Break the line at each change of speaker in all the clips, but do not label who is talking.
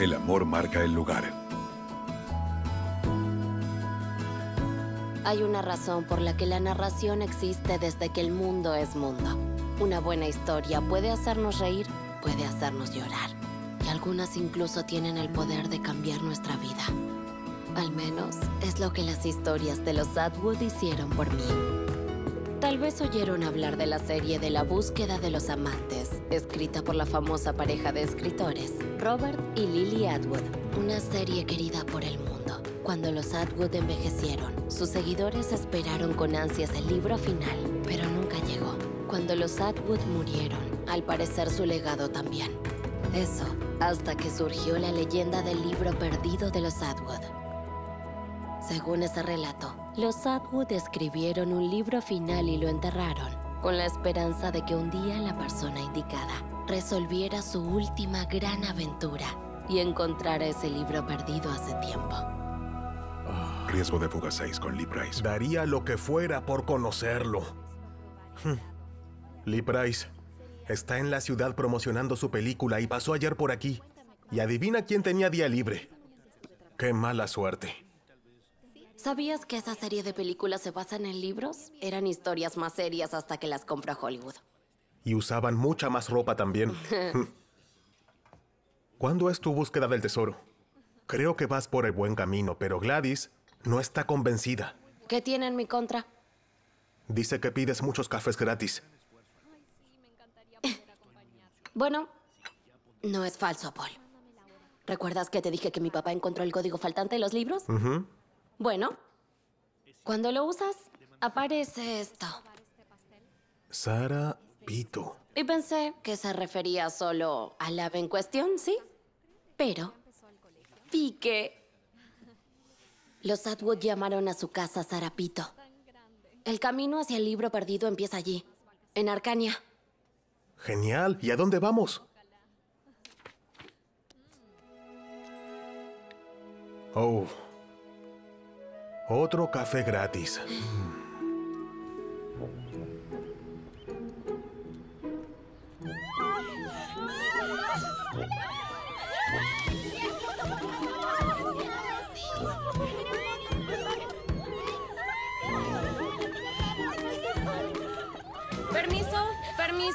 El amor marca el lugar.
Hay una razón por la que la narración existe desde que el mundo es mundo. Una buena historia puede hacernos reír, puede hacernos llorar. Y algunas incluso tienen el poder de cambiar nuestra vida. Al menos es lo que las historias de los Atwood hicieron por mí. Tal vez oyeron hablar de la serie de la búsqueda de los amantes, escrita por la famosa pareja de escritores, Robert y Lily Atwood. Una serie querida por el mundo. Cuando los Atwood envejecieron, sus seguidores esperaron con ansias el libro final, pero nunca llegó. Cuando los Atwood murieron, al parecer su legado también. Eso, hasta que surgió la leyenda del libro perdido de los Atwood. Según ese relato, los Atwood escribieron un libro final y lo enterraron, con la esperanza de que un día la persona indicada resolviera su última gran aventura y encontrara ese libro perdido hace tiempo.
Riesgo de fuga 6 con Lee Price.
Daría lo que fuera por conocerlo. Hmm. Lee Price está en la ciudad promocionando su película y pasó ayer por aquí. Y adivina quién tenía día libre. Qué mala suerte.
¿Sabías que esa serie de películas se basan en libros? Eran historias más serias hasta que las compró Hollywood.
Y usaban mucha más ropa también. ¿Cuándo es tu búsqueda del tesoro? Creo que vas por el buen camino, pero Gladys no está convencida.
¿Qué tiene en mi contra?
Dice que pides muchos cafés gratis.
Bueno, no es falso, Paul. ¿Recuerdas que te dije que mi papá encontró el código faltante en los libros? Bueno, cuando lo usas, aparece esto.
Sara Pito.
Y pensé que se refería solo al ave en cuestión, ¿sí? Pero vi que los Atwood llamaron a su casa Sarapito. El camino hacia el libro perdido empieza allí, en Arcania.
Genial. ¿Y a dónde vamos? Oh. Otro café gratis.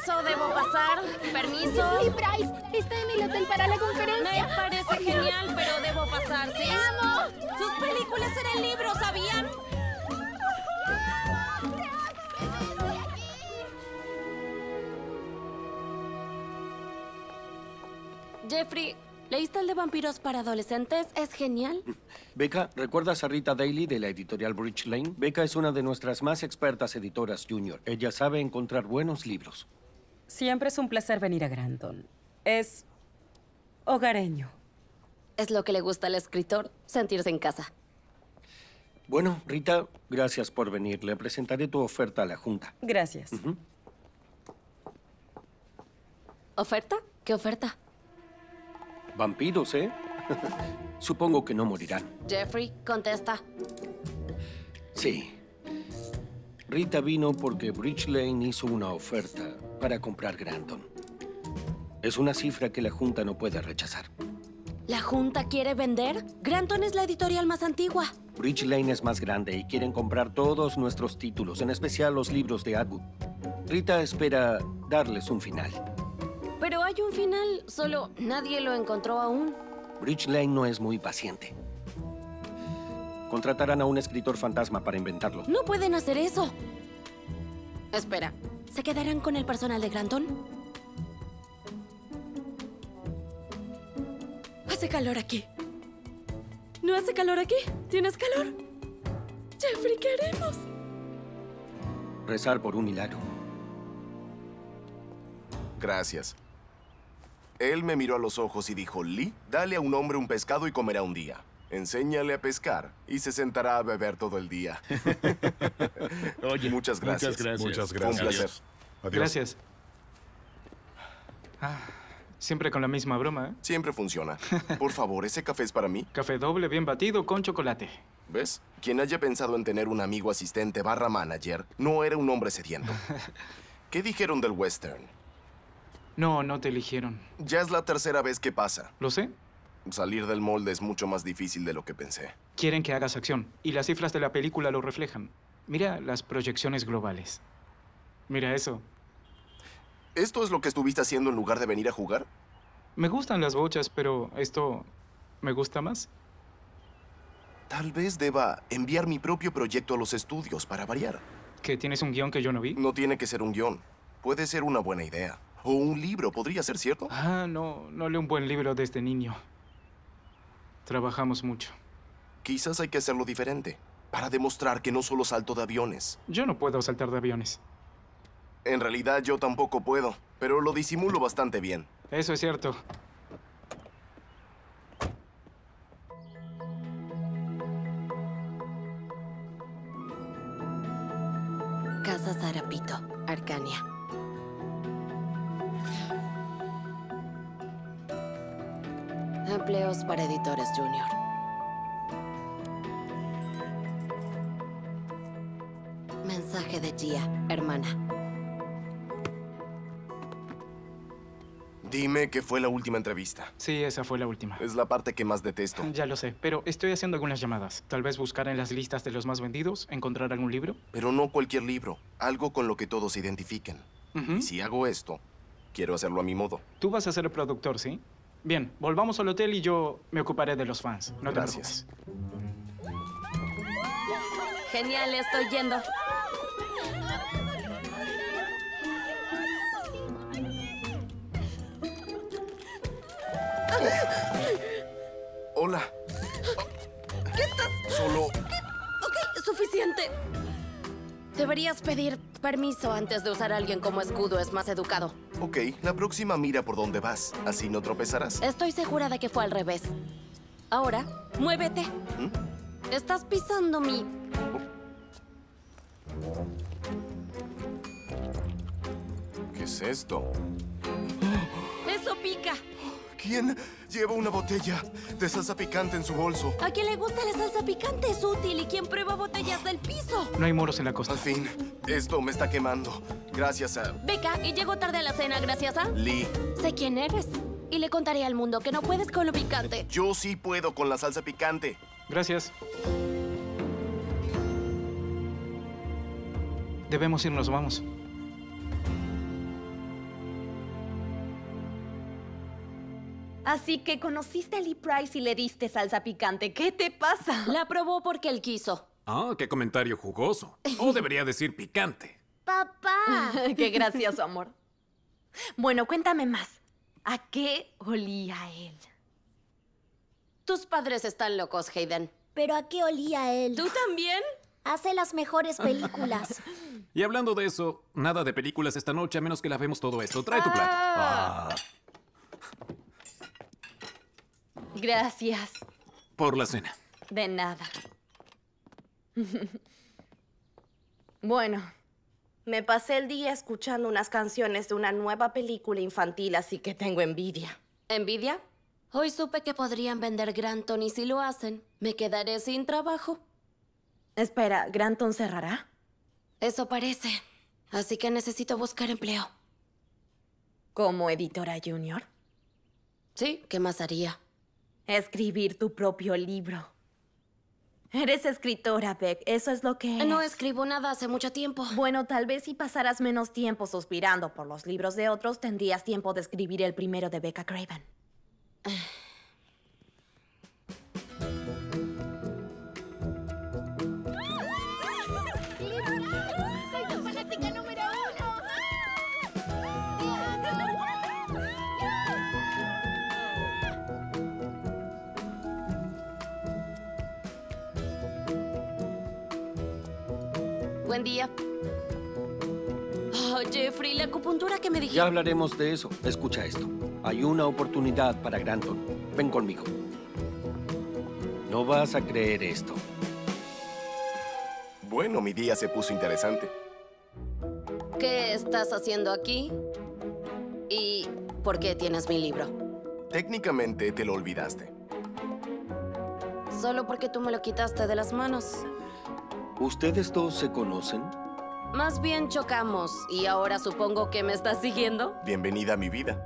Permiso, debo pasar. Permiso.
Lee Price está en el hotel para la
Me
conferencia.
parece genial, pero debo pasar, ¿sí?
amo!
Sus películas eran libros, ¿sabían? Jeffrey, ¿leíste el de vampiros para adolescentes? Es genial.
Becca, ¿recuerdas a Rita Daly de la editorial Bridge Lane? Becca es una de nuestras más expertas editoras junior. Ella sabe encontrar buenos libros.
Siempre es un placer venir a Granton. Es hogareño.
Es lo que le gusta al escritor, sentirse en casa.
Bueno, Rita, gracias por venir. Le presentaré tu oferta a la Junta.
Gracias.
¿Oferta? ¿Qué oferta?
Vampiros, ¿eh? Supongo que no morirán.
Jeffrey, contesta.
Sí. Rita vino porque Bridge Lane hizo una oferta para comprar Granton. Es una cifra que la Junta no puede rechazar.
¿La Junta quiere vender? Granton es la editorial más antigua.
Bridge Lane es más grande y quieren comprar todos nuestros títulos, en especial los libros de Atwood. Rita espera darles un final.
Pero hay un final, solo nadie lo encontró aún.
Bridge Lane no es muy paciente. Contratarán a un escritor fantasma para inventarlo.
No pueden hacer eso. Espera, ¿se quedarán con el personal de Granton? Hace calor aquí. ¿No hace calor aquí? ¿Tienes calor? Jeffrey, ¿qué haremos?
Rezar por un milagro.
Gracias. Él me miró a los ojos y dijo, Lee, dale a un hombre un pescado y comerá un día. Enséñale a pescar y se sentará a beber todo el día.
Oye,
Muchas gracias.
Muchas gracias.
Muchas
Fue un
gracias.
placer.
Adiós.
Gracias. Ah, siempre con la misma broma, ¿eh?
Siempre funciona. Por favor, ese café es para mí.
Café doble bien batido con chocolate.
¿Ves? Quien haya pensado en tener un amigo asistente barra manager no era un hombre sediento. ¿Qué dijeron del western?
No, no te eligieron.
Ya es la tercera vez que pasa.
¿Lo sé?
Salir del molde es mucho más difícil de lo que pensé.
Quieren que hagas acción, y las cifras de la película lo reflejan. Mira las proyecciones globales. Mira eso.
¿Esto es lo que estuviste haciendo en lugar de venir a jugar?
Me gustan las bochas, pero esto me gusta más.
Tal vez deba enviar mi propio proyecto a los estudios para variar.
¿Que tienes un guion que yo no vi?
No tiene que ser un guion. Puede ser una buena idea. O un libro, podría ser cierto.
Ah, no, no leo un buen libro desde niño. Trabajamos mucho.
Quizás hay que hacerlo diferente, para demostrar que no solo salto de aviones.
Yo no puedo saltar de aviones.
En realidad yo tampoco puedo, pero lo disimulo bastante bien.
Eso es cierto.
Casa Zarapito, Arcania. Empleos para editores junior. Mensaje de Gia, hermana.
Dime que fue la última entrevista.
Sí, esa fue la última.
Es la parte que más detesto.
Ya lo sé, pero estoy haciendo algunas llamadas. Tal vez buscar en las listas de los más vendidos, encontrar algún libro.
Pero no cualquier libro, algo con lo que todos se identifiquen. Y si hago esto, quiero hacerlo a mi modo.
Tú vas a ser el productor, ¿sí? Bien, volvamos al hotel y yo me ocuparé de los fans. No te
Gracias.
preocupes.
Genial, estoy yendo.
Hola.
¿Qué estás?
Solo...
Ok, suficiente. Deberías pedir permiso antes de usar a alguien como escudo, es más educado.
Ok, la próxima mira por dónde vas. Así no tropezarás.
Estoy segura de que fue al revés. Ahora, muévete.
¿Mm?
Estás pisando mi...
¿Qué es esto?
¡Eso pica!
¿Quién lleva una botella de salsa picante en su bolso?
A quien le gusta la salsa picante es útil y quien prueba botellas del piso.
No hay moros en la costa.
Al fin, esto me está quemando. Gracias a
Beca, y llegó tarde a la cena gracias a...
Lee.
Sé quién eres. Y le contaré al mundo que no puedes con lo picante.
Yo sí puedo con la salsa picante.
Gracias. Debemos irnos, vamos.
Así que conociste a Lee Price y le diste salsa picante. ¿Qué te pasa?
La probó porque él quiso.
Ah, qué comentario jugoso. O debería decir picante.
¡Papá! Qué gracioso, amor. Bueno, cuéntame más. ¿A qué olía él?
Tus padres están locos, Hayden.
¿Pero a qué olía él?
¿Tú también?
Hace las mejores películas.
Y hablando de eso, nada de películas esta noche a menos que lavemos todo esto. Trae tu plato. Ah,
Gracias.
por la cena.
De nada. bueno, me pasé el día escuchando unas canciones de una nueva película infantil, así que tengo envidia.
¿Envidia? Hoy supe que podrían vender Granton y si lo hacen, me quedaré sin trabajo.
Espera, ¿Granton cerrará?
Eso parece. Así que necesito buscar empleo.
¿Como editora junior?
Sí, ¿qué más haría?
Escribir tu propio libro. Eres escritora, Beck. Eso es lo que
No escribo nada hace mucho tiempo.
Bueno, tal vez si pasaras menos tiempo suspirando por los libros de otros, tendrías tiempo de escribir el primero de Becca Craven.
Buen día. Oh, Jeffrey, la acupuntura que me
Ya
dijiste.
hablaremos de eso. Escucha esto. Hay una oportunidad para Granton. Ven conmigo. No vas a creer esto.
Bueno, mi día se puso interesante.
¿Qué estás haciendo aquí? ¿Y por qué tienes mi libro?
Técnicamente te lo olvidaste.
Solo porque tú me lo quitaste de las manos.
¿Ustedes dos se conocen?
Más bien chocamos y ahora supongo que me estás siguiendo.
Bienvenida a mi vida.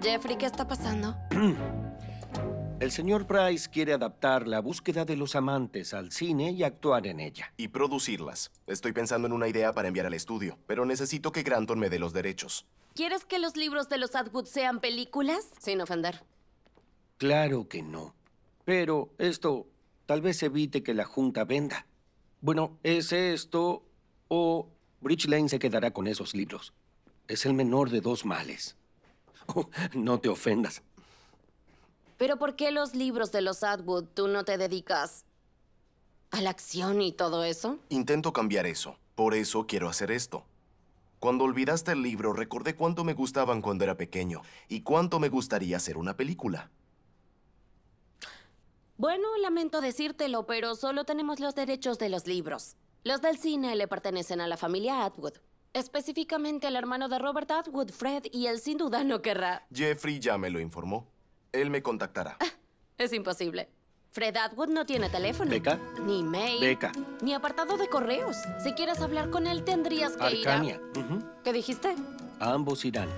Jeffrey, ¿qué está pasando?
El señor Price quiere adaptar la búsqueda de los amantes al cine y actuar en ella.
Y producirlas. Estoy pensando en una idea para enviar al estudio, pero necesito que Granton me dé los derechos.
¿Quieres que los libros de los Atwood sean películas? Sin ofender.
Claro que no. Pero esto tal vez evite que la Junta venda. Bueno, es esto o Bridge Lane se quedará con esos libros. Es el menor de dos males. Oh, no te ofendas.
Pero ¿por qué los libros de los Atwood tú no te dedicas a la acción y todo eso?
Intento cambiar eso. Por eso quiero hacer esto. Cuando olvidaste el libro, recordé cuánto me gustaban cuando era pequeño y cuánto me gustaría hacer una película.
Bueno, lamento decírtelo, pero solo tenemos los derechos de los libros. Los del cine le pertenecen a la familia Atwood. Específicamente al hermano de Robert Atwood, Fred, y él sin duda no querrá.
Jeffrey ya me lo informó. Él me contactará.
Es imposible. Fred Atwood no tiene teléfono.
¿Beca?
Ni mail.
Beca.
Ni apartado de correos. Si quieres hablar con él, tendrías que ir a...
Ujú.
¿Qué dijiste?
Ambos irán.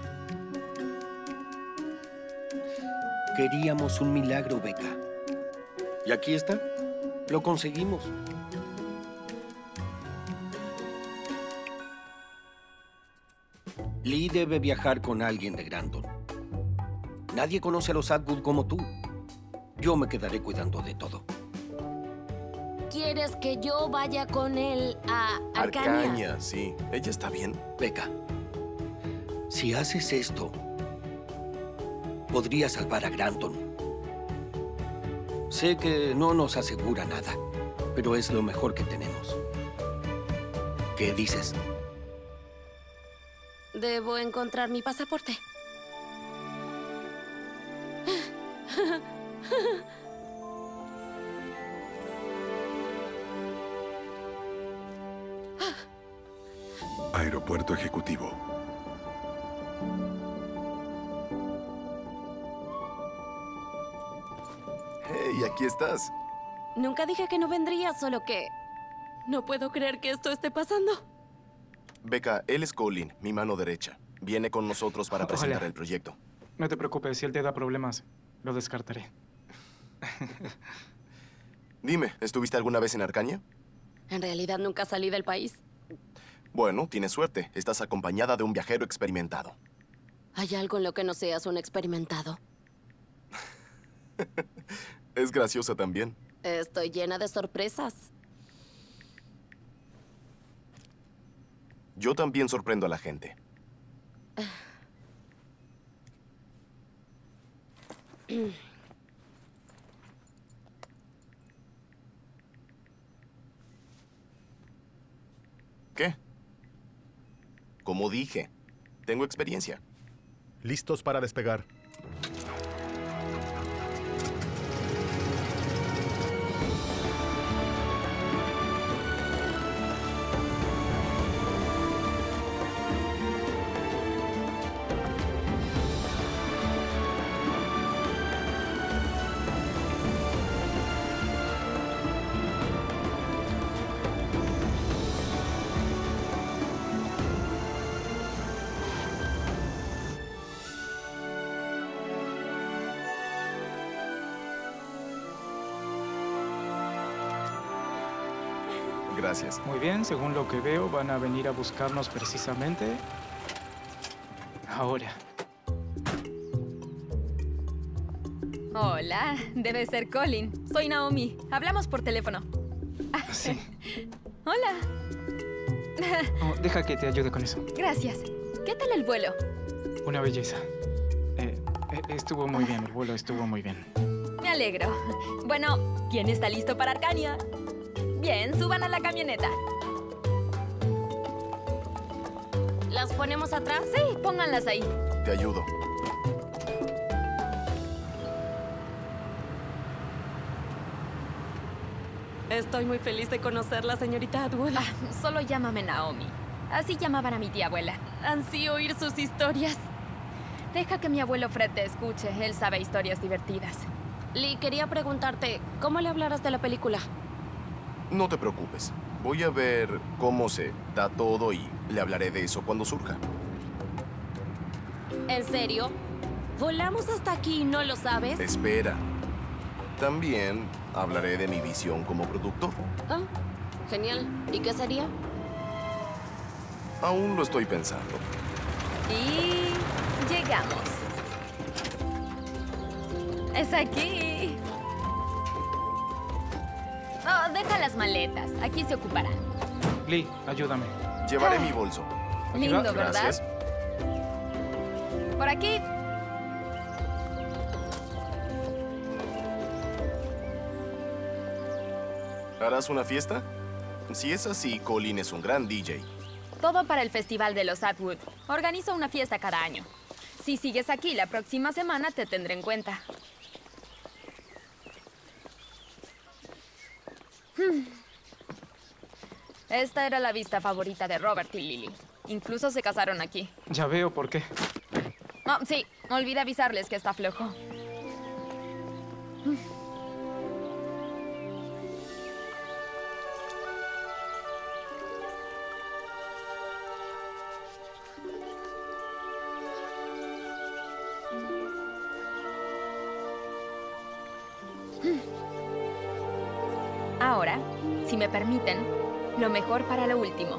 Queríamos un milagro, Beca. Y aquí está. Lo conseguimos. Lee debe viajar con alguien de Granton. Nadie conoce a los Atwood como tú. Yo me quedaré cuidando de todo.
¿Quieres que yo vaya con él a Arcania?
Arcaña, sí. ¿Ella está bien?
Beca, si haces esto, podría salvar a Granton. Sé que no nos asegura nada, pero es lo mejor que tenemos. ¿Qué dices?
Debo encontrar mi pasaporte.
Aeropuerto Ejecutivo.
Hey, aquí estás.
Nunca dije que no vendría, solo que... No puedo creer que esto esté pasando.
Beca, él es Colin, mi mano derecha. Viene con nosotros para presentar
Hola.
el proyecto.
No te preocupes, si él te da problemas, lo descartaré.
Dime, ¿estuviste alguna vez en Arcaña?
En realidad nunca salí del país.
Bueno, tienes suerte. Estás acompañada de un viajero experimentado.
¿Hay algo en lo que no seas un experimentado?
Es graciosa también.
Estoy llena de sorpresas.
Yo también sorprendo a la gente. ¿Qué? Como dije, tengo experiencia.
Listos para despegar.
Gracias.
Muy bien, según lo que veo, van a venir a buscarnos precisamente ahora.
Hola, debe ser Colin. Soy Naomi. Hablamos por teléfono.
Sí.
Hola.
Oh, deja que te ayude con eso.
Gracias. ¿Qué tal el vuelo?
Una belleza. Eh, eh, estuvo muy bien, el vuelo estuvo muy bien.
Me alegro. Bueno, ¿quién está listo para Arcania? Bien, suban a la camioneta.
¿Las ponemos atrás?
Sí, pónganlas ahí.
Te ayudo.
Estoy muy feliz de conocerla, señorita Atwood.
Ah, solo llámame Naomi. Así llamaban a mi tía abuela.
Ansí oír sus historias.
Deja que mi abuelo Fred te escuche. Él sabe historias divertidas.
Lee, quería preguntarte, ¿cómo le hablarás de la película?
No te preocupes. Voy a ver cómo se da todo y le hablaré de eso cuando surja.
¿En serio? ¿Volamos hasta aquí y no lo sabes?
Espera. También hablaré de mi visión como productor.
Ah, genial. ¿Y qué sería?
Aún lo estoy pensando.
Y llegamos. Es aquí. Deja las maletas. Aquí se ocuparán.
Lee, ayúdame.
Llevaré mi bolso.
Lindo, ¿verdad?
Gracias.
Por aquí.
¿Harás una fiesta? Si es así, Colin es un gran DJ.
Todo para el Festival de los Atwood. Organizo una fiesta cada año. Si sigues aquí la próxima semana, te tendré en cuenta. Esta era la vista favorita de Robert y Lily. Incluso se casaron aquí.
Ya veo por qué.
Oh, sí, olvidé avisarles que está flojo. Si me permiten, lo mejor para lo último.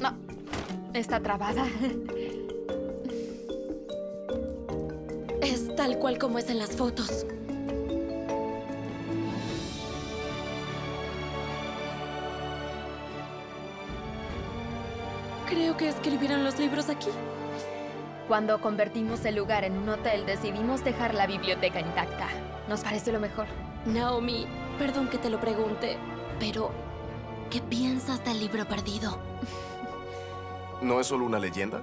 No, está trabada.
Es tal cual como es en las fotos. Creo que escribirán los libros aquí.
Cuando convertimos el lugar en un hotel, decidimos dejar la biblioteca intacta. Nos parece lo mejor.
Naomi, perdón que te lo pregunte, pero ¿qué piensas del libro perdido?
¿No es solo una leyenda?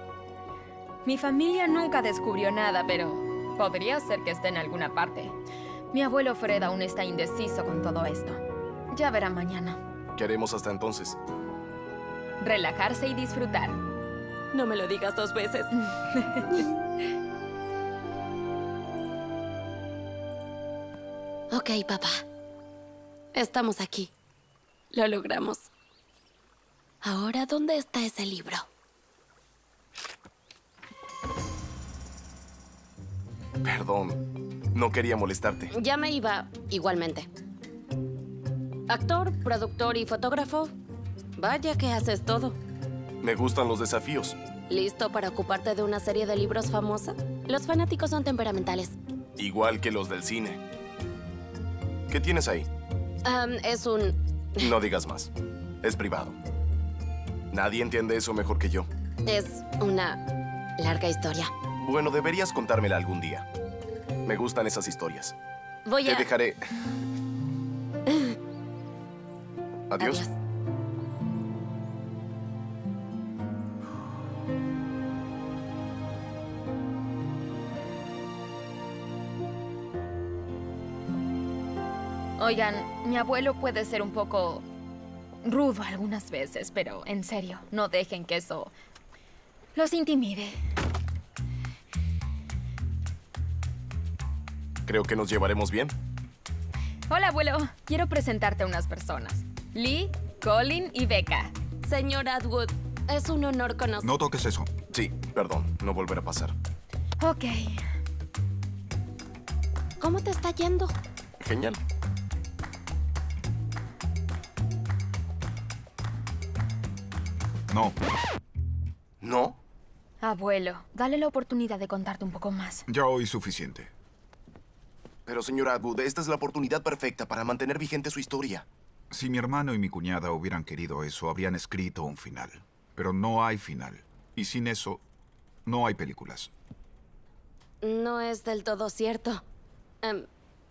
Mi familia nunca descubrió nada, pero podría ser que esté en alguna parte. Mi abuelo Fred aún está indeciso con todo esto. Ya verá mañana.
¿Qué haremos hasta entonces?
Relajarse y disfrutar.
No me lo digas dos veces. ok, papá. Estamos aquí. Lo logramos. Ahora, ¿dónde está ese libro?
Perdón. No quería molestarte.
Ya me iba igualmente. Actor, productor y fotógrafo. Vaya que haces todo.
Me gustan los desafíos.
¿Listo para ocuparte de una serie de libros famosa? Los fanáticos son temperamentales.
Igual que los del cine. ¿Qué tienes ahí?
Es un...
No digas más. Es privado. Nadie entiende eso mejor que yo.
es una larga historia.
Bueno, deberías contármela algún día. Me gustan esas historias.
Voy
Te
a...
dejaré. Adiós.
Oigan, mi abuelo puede ser un poco rudo algunas veces, pero en serio, no dejen que eso los intimide.
Creo que nos llevaremos bien.
Hola, abuelo. Quiero presentarte a unas personas. Lee, Colin y Becca.
Señor Atwood, es un honor conocer...
No toques eso.
Sí, perdón. No volverá a pasar.
Ok.
¿Cómo te está yendo?
Genial.
No.
¿No?
Abuelo, dale la oportunidad de contarte un poco más.
Ya oí suficiente.
Pero, señor Atwood, esta es la oportunidad perfecta para mantener vigente su historia.
Si mi hermano y mi cuñada hubieran querido eso, habrían escrito un final. Pero no hay final. Y sin eso, no hay películas.
No es del todo cierto. Em,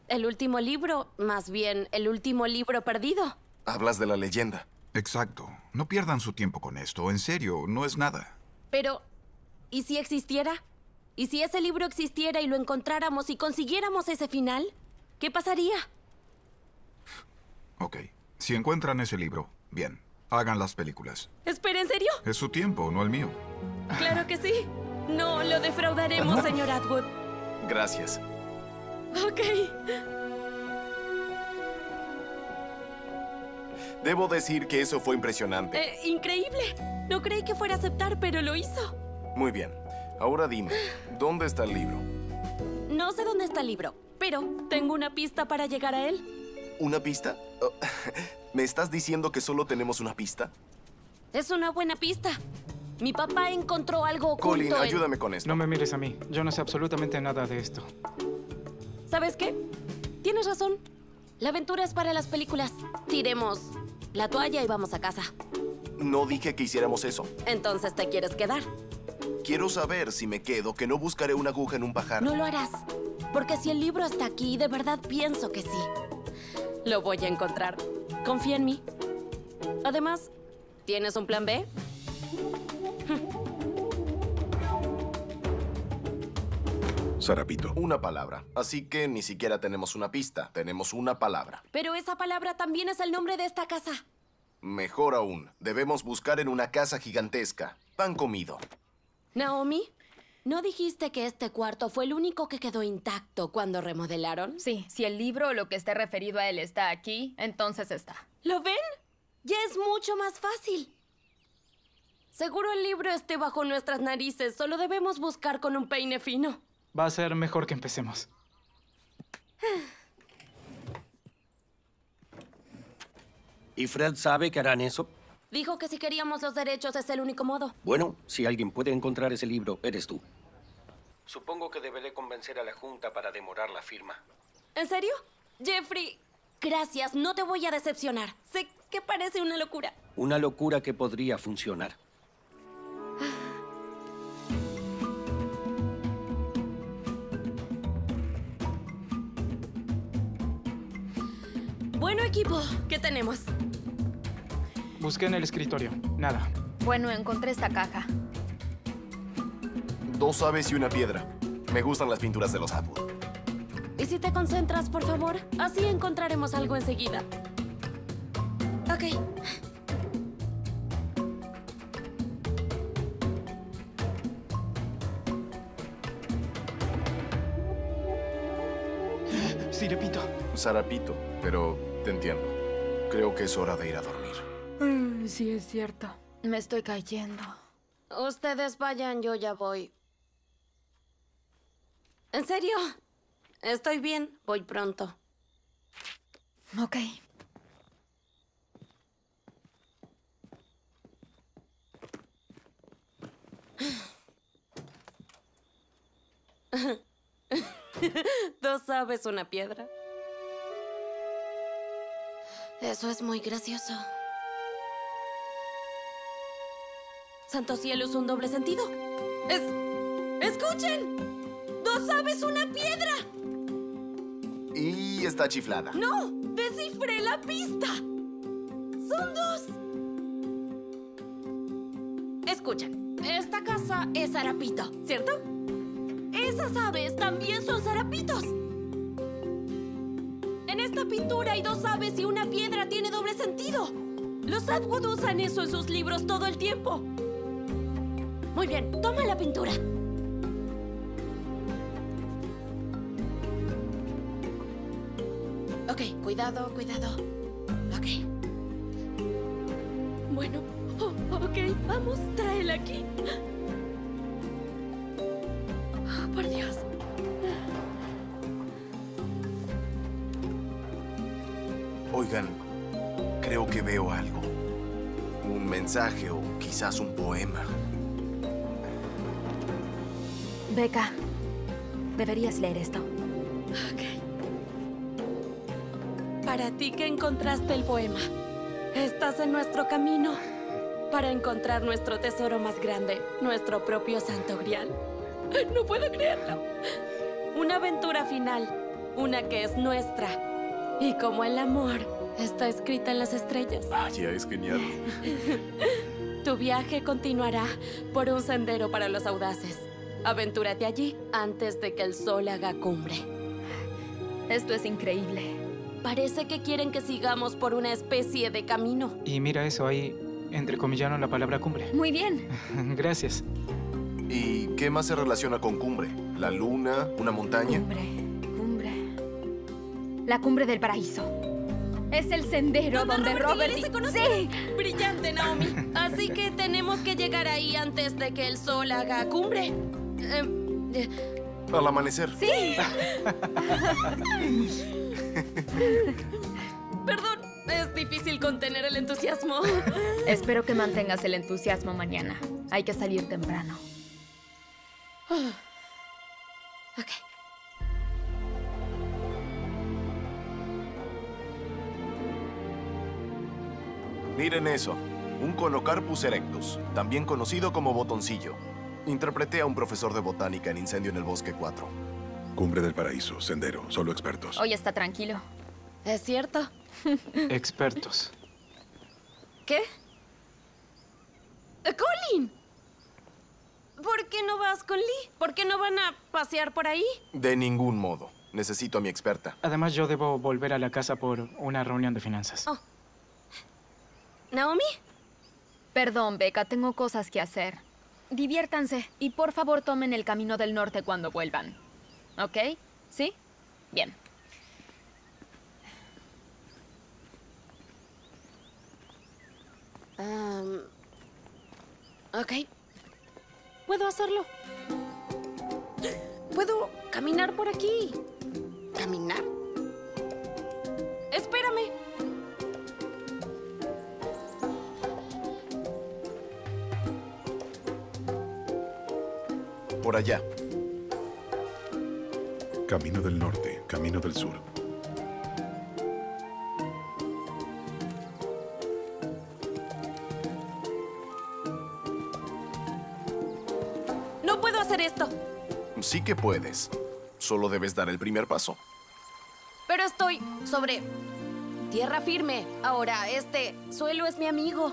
el último libro, más bien, el último libro perdido.
Hablas de la leyenda.
Exacto. No pierdan su tiempo con esto. En serio, no es nada.
Pero, ¿y si existiera? ¿Y si ese libro existiera y lo encontráramos y consiguiéramos ese final? ¿Qué pasaría?
Ok. Si encuentran ese libro, bien. Hagan las películas.
Espera, ¿en serio?
Es su tiempo, no el mío.
Claro que sí. No lo defraudaremos, señor Atwood.
Gracias.
Ok.
Debo decir que eso fue impresionante.
Eh, increíble. No creí que fuera a aceptar, pero lo hizo.
Muy bien. Ahora dime, ¿dónde está el libro?
No sé dónde está el libro, pero tengo una pista para llegar a él.
¿Una pista? Oh, ¿Me estás diciendo que solo tenemos una pista?
Es una buena pista. Mi papá encontró algo oculto
Colin,
en-
ayúdame con esto.
No me mires a mí. Yo no sé absolutamente nada de esto.
¿Sabes qué? Tienes razón. La aventura es para las películas. Tiremos la toalla y vamos a casa.
No dije que hiciéramos eso.
Entonces te quieres quedar.
Quiero saber si me quedo que no buscaré una aguja en un pajar.
No lo harás. Porque si el libro está aquí, de verdad pienso que sí. Lo voy a encontrar. Confía en mí. Además, ¿tienes un plan B?
Sarapito. Una palabra. Así que ni siquiera tenemos una pista. Tenemos una palabra.
Pero esa palabra también es el nombre de esta casa.
Mejor aún, debemos buscar en una casa gigantesca. Pan comido.
Naomi, ¿no dijiste que este cuarto fue el único que quedó intacto cuando remodelaron?
Sí, si el libro o lo que esté referido a él está aquí, entonces está.
¿Lo ven? Ya es mucho más fácil. Seguro el libro esté bajo nuestras narices, solo debemos buscar con un peine fino.
Va a ser mejor que empecemos.
¿Y Fred sabe que harán eso?
Dijo que si queríamos los derechos es el único modo.
Bueno, si alguien puede encontrar ese libro, eres tú. Supongo que deberé convencer a la Junta para demorar la firma.
¿En serio? Jeffrey, gracias, no te voy a decepcionar. Sé que parece una locura.
Una locura que podría funcionar.
Equipo, ¿qué tenemos?
Busqué en el escritorio. Nada.
Bueno, encontré esta caja.
Dos aves y una piedra. Me gustan las pinturas de los Atwood.
¿Y si te concentras, por favor? Así encontraremos algo enseguida. Ok.
Sí, repito.
Sarapito, pero te entiendo. Creo que es hora de ir a dormir.
Mm, sí, es cierto. Me estoy cayendo.
Ustedes vayan, yo ya voy. ¿En serio? Estoy bien, voy pronto.
Ok.
Dos aves, una piedra. Eso es muy gracioso. Santo cielo es un doble sentido. Es... ¡Escuchen! ¡Dos aves, una piedra!
Y está chiflada.
¡No! ¡Descifré la pista! ¡Son dos! Escuchen, esta casa es Zarapito, ¿cierto? Esas aves también son zarapitos. En esta pintura hay dos aves y una piedra tiene doble sentido. Los Atwood usan eso en sus libros todo el tiempo. Muy bien, toma la pintura. Ok, cuidado, cuidado. Ok. Bueno, oh, ok, vamos, tráela aquí.
Mensaje o quizás un poema.
Beca, deberías leer esto.
Ok. Para ti que encontraste el poema. Estás en nuestro camino para encontrar nuestro tesoro más grande, nuestro propio santo grial. No puedo creerlo. Una aventura final, una que es nuestra. Y como el amor está escrita en las estrellas.
Vaya, es genial.
Tu viaje continuará por un sendero para los audaces. Aventúrate allí antes de que el sol haga cumbre.
Esto es increíble.
Parece que quieren que sigamos por una especie de camino.
Y mira eso ahí, entrecomillaron la palabra cumbre.
Muy bien.
Gracias.
¿Y qué más se relaciona con cumbre? ¿La luna? ¿Una montaña?
Cumbre, cumbre. La cumbre del paraíso. Es el sendero donde, Robert...
y
y-
se conoce.
¡Sí!
Brillante, Naomi. Así que tenemos que llegar ahí antes de que el sol haga cumbre. Em, eh,
Al amanecer.
sí. Perdón, es difícil contener el entusiasmo.
Espero que mantengas el entusiasmo mañana. Hay que salir temprano.
Ok.
Miren eso. Un Conocarpus erectus, también conocido como botoncillo. Interpreté a un profesor de botánica en Incendio en el Bosque 4.
Cumbre del Paraíso, sendero, solo expertos.
Hoy está tranquilo.
¿Es cierto?
Expertos.
¿Qué? Eh, ¡Colin! ¿Por qué no vas con Lee? ¿Por qué no van a pasear por ahí?
De ningún modo. Necesito a mi experta.
Además, yo debo volver a la casa por una reunión de finanzas.
Oh. ¿Naomi?
Perdón, Becca, tengo cosas que hacer. Diviértanse y por favor tomen el camino del norte cuando vuelvan. ¿Ok? ¿Sí? Bien.
Ok. Puedo hacerlo. Puedo caminar por aquí. ¿Caminar? Espérame.
Por allá.
Camino del norte, camino del sur.
No puedo hacer esto.
Sí que puedes. Solo debes dar el primer paso.
Pero estoy sobre tierra firme. Ahora, este suelo es mi amigo.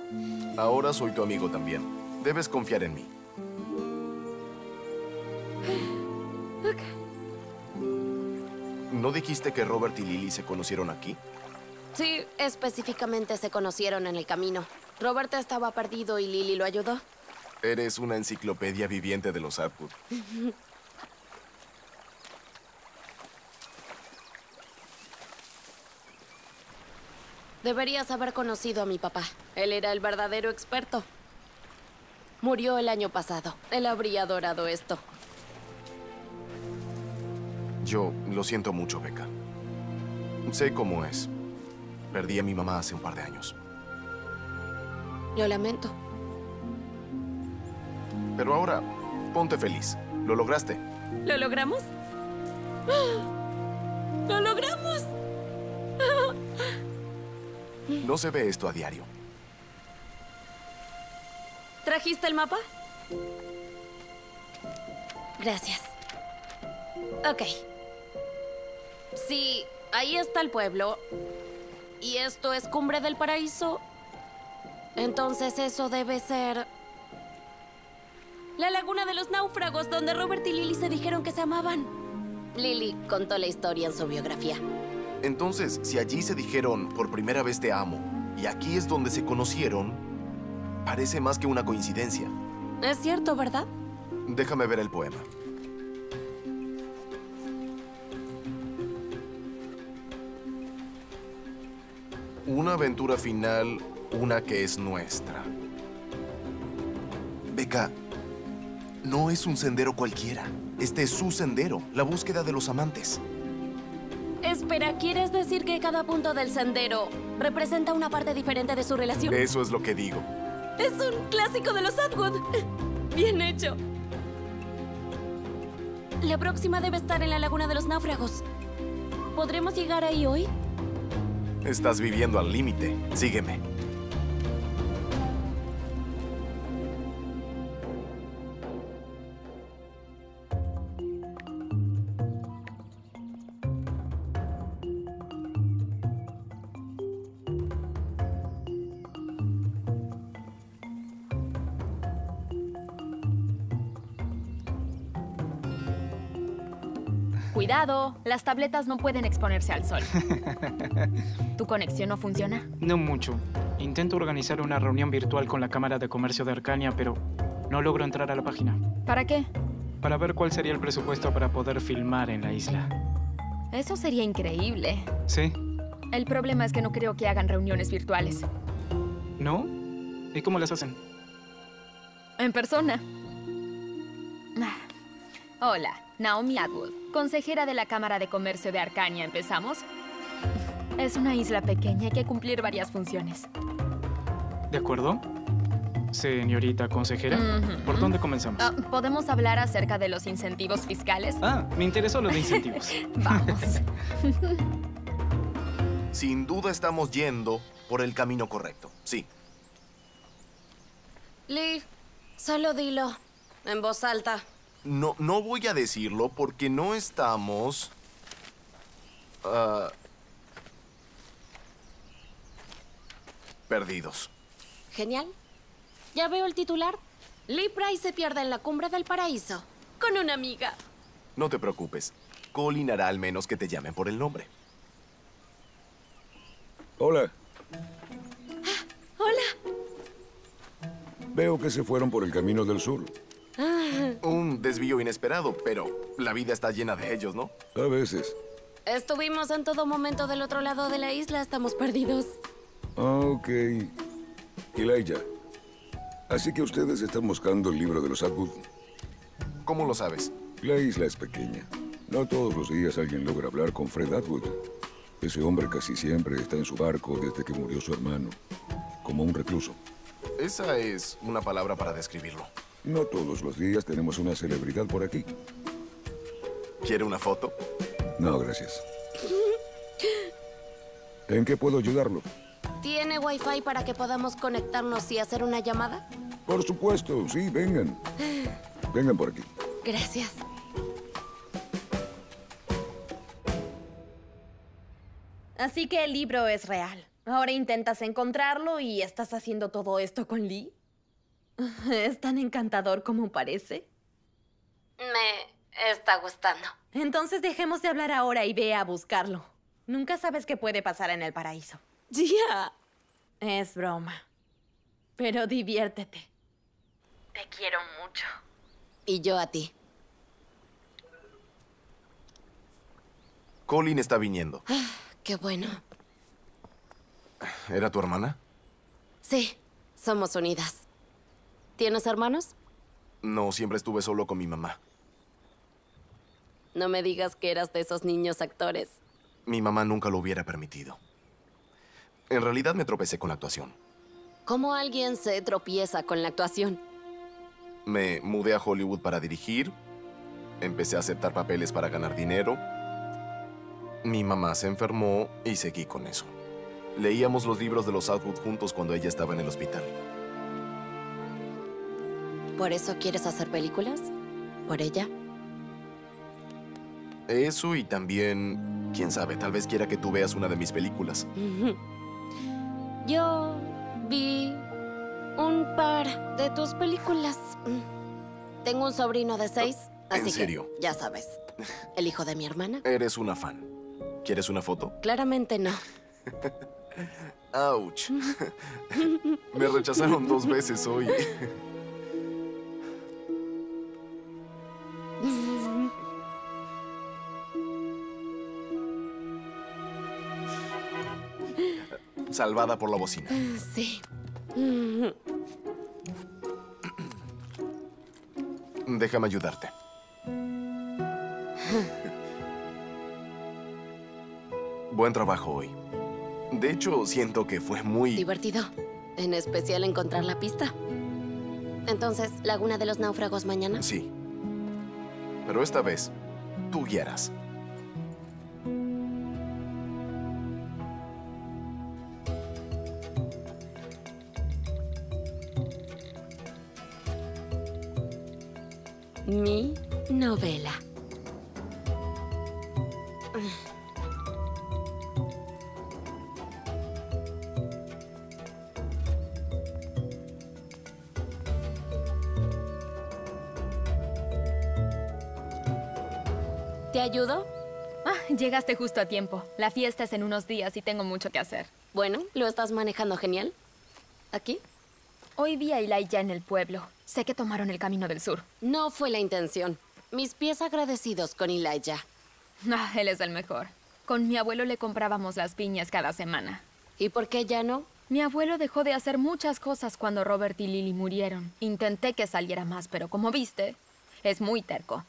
Ahora soy tu amigo también. Debes confiar en mí. ¿No dijiste que Robert y Lily se conocieron aquí?
Sí, específicamente se conocieron en el camino. Robert estaba perdido y Lily lo ayudó.
Eres una enciclopedia viviente de los Atwood.
Deberías haber conocido a mi papá. Él era el verdadero experto. Murió el año pasado. Él habría adorado esto.
Yo lo siento mucho, Becca. Sé cómo es. Perdí a mi mamá hace un par de años.
Lo lamento.
Pero ahora, ponte feliz. Lo lograste.
¿Lo logramos? ¡Ah! ¡Lo logramos!
No se ve esto a diario.
¿Trajiste el mapa? Gracias. Ok. Sí, ahí está el pueblo. Y esto es Cumbre del Paraíso. Entonces eso debe ser... La laguna de los náufragos, donde Robert y Lily se dijeron que se amaban. Lily contó la historia en su biografía.
Entonces, si allí se dijeron por primera vez te amo y aquí es donde se conocieron, parece más que una coincidencia.
Es cierto, ¿verdad?
Déjame ver el poema. Una aventura final, una que es nuestra. Beca, no es un sendero cualquiera. Este es su sendero, la búsqueda de los amantes.
Espera, ¿quieres decir que cada punto del sendero representa una parte diferente de su relación?
Eso es lo que digo.
Es un clásico de los Atwood. Bien hecho. La próxima debe estar en la laguna de los náufragos. ¿Podremos llegar ahí hoy?
Estás viviendo al límite. Sígueme.
Cuidado, las tabletas no pueden exponerse al sol. ¿Tu conexión no funciona?
No mucho. Intento organizar una reunión virtual con la Cámara de Comercio de Arcania, pero no logro entrar a la página.
¿Para qué?
Para ver cuál sería el presupuesto para poder filmar en la isla.
Eso sería increíble.
Sí,
El problema es que no creo que hagan reuniones virtuales.
¿No? ¿Y cómo las hacen?
En persona. Ah. Hola, Naomi Atwood, consejera de la Cámara de Comercio de Arcania. ¿Empezamos? Es una isla pequeña, hay que cumplir varias funciones.
¿De acuerdo? Señorita consejera. ¿por dónde comenzamos?
Ah, ¿Podemos hablar acerca de los incentivos fiscales?
Ah, me interesó lo de incentivos.
Vamos.
Sin duda estamos yendo por el camino correcto. Sí.
Lee, solo dilo. En voz alta.
No, no voy a decirlo porque no estamos... ah, perdidos.
Genial. Ya veo el titular. Lee Price se pierde en la cumbre del paraíso. Con una amiga.
No te preocupes. Colin hará al menos que te llamen por el nombre.
Hola,
Hola.
veo que se fueron por el camino del sur.
Un desvío inesperado, pero la vida está llena de ellos, ¿no?
A veces.
Estuvimos en todo momento del otro lado de la isla. Estamos perdidos.
Ok. Elijah. Así que ustedes están buscando el libro de los Atwood.
¿Cómo lo sabes?
La isla es pequeña. No todos los días alguien logra hablar con Fred Atwood. Ese hombre casi siempre está en su barco desde que murió su hermano. Como un recluso.
Esa es una palabra para describirlo.
No todos los días tenemos una celebridad por aquí.
¿Quiere una foto?
No, gracias. ¿En qué puedo ayudarlo?
¿Tiene wifi para que podamos conectarnos y hacer una llamada?
Por supuesto, sí, vengan. Vengan por aquí.
Gracias.
Así que el libro es real. Ahora intentas encontrarlo y estás haciendo todo esto con Lee. ¿Es tan encantador como parece?
Me está gustando.
Entonces dejemos de hablar ahora y ve a buscarlo. Nunca sabes qué puede pasar en el paraíso.
Ya.
Es broma. Pero diviértete. Te quiero mucho.
Y yo a ti.
Colin está viniendo.
Qué bueno.
¿Era tu hermana?
Sí, somos unidas. ¿Tienes hermanos?
No, siempre estuve solo con mi mamá.
No me digas que eras de esos niños actores.
Mi mamá nunca lo hubiera permitido. En realidad me tropecé con la actuación.
¿Cómo alguien se tropieza con la actuación?
Me mudé a Hollywood para dirigir. Empecé a aceptar papeles para ganar dinero. Mi mamá se enfermó y seguí con eso. Leíamos los libros de los Outwood juntos cuando ella estaba en el hospital.
¿Por eso quieres hacer películas? ¿Por ella?
Eso y también, quién sabe, tal vez quiera que tú veas una de mis películas.
Yo vi un par de tus películas. Tengo un sobrino de seis,
¿En
así que
serio?
ya sabes. El hijo de mi hermana.
Eres una fan. ¿Quieres una foto?
Claramente no.
¡Auch! Me rechazaron dos veces hoy. Salvada por la bocina.
Sí.
Déjame ayudarte. Buen trabajo hoy. De hecho, siento que fue muy...
Divertido. En especial encontrar la pista. Entonces, ¿Laguna de los Náufragos mañana?
Sí. Pero esta vez, tú guiarás.
Novela. ¿Te ayudo?
Ah, llegaste justo a tiempo. La fiesta es en unos días y tengo mucho que hacer.
Bueno, lo estás manejando genial. ¿Aquí?
Hoy vi a Elijah en el pueblo. Sé que tomaron el camino del sur.
No fue la intención. Mis pies agradecidos con Elijah.
Ah, él es el mejor. Con mi abuelo le comprábamos las piñas cada semana.
¿Y por qué ya no?
Mi abuelo dejó de hacer muchas cosas cuando Robert y Lily murieron. Intenté que saliera más, pero como viste, es muy terco.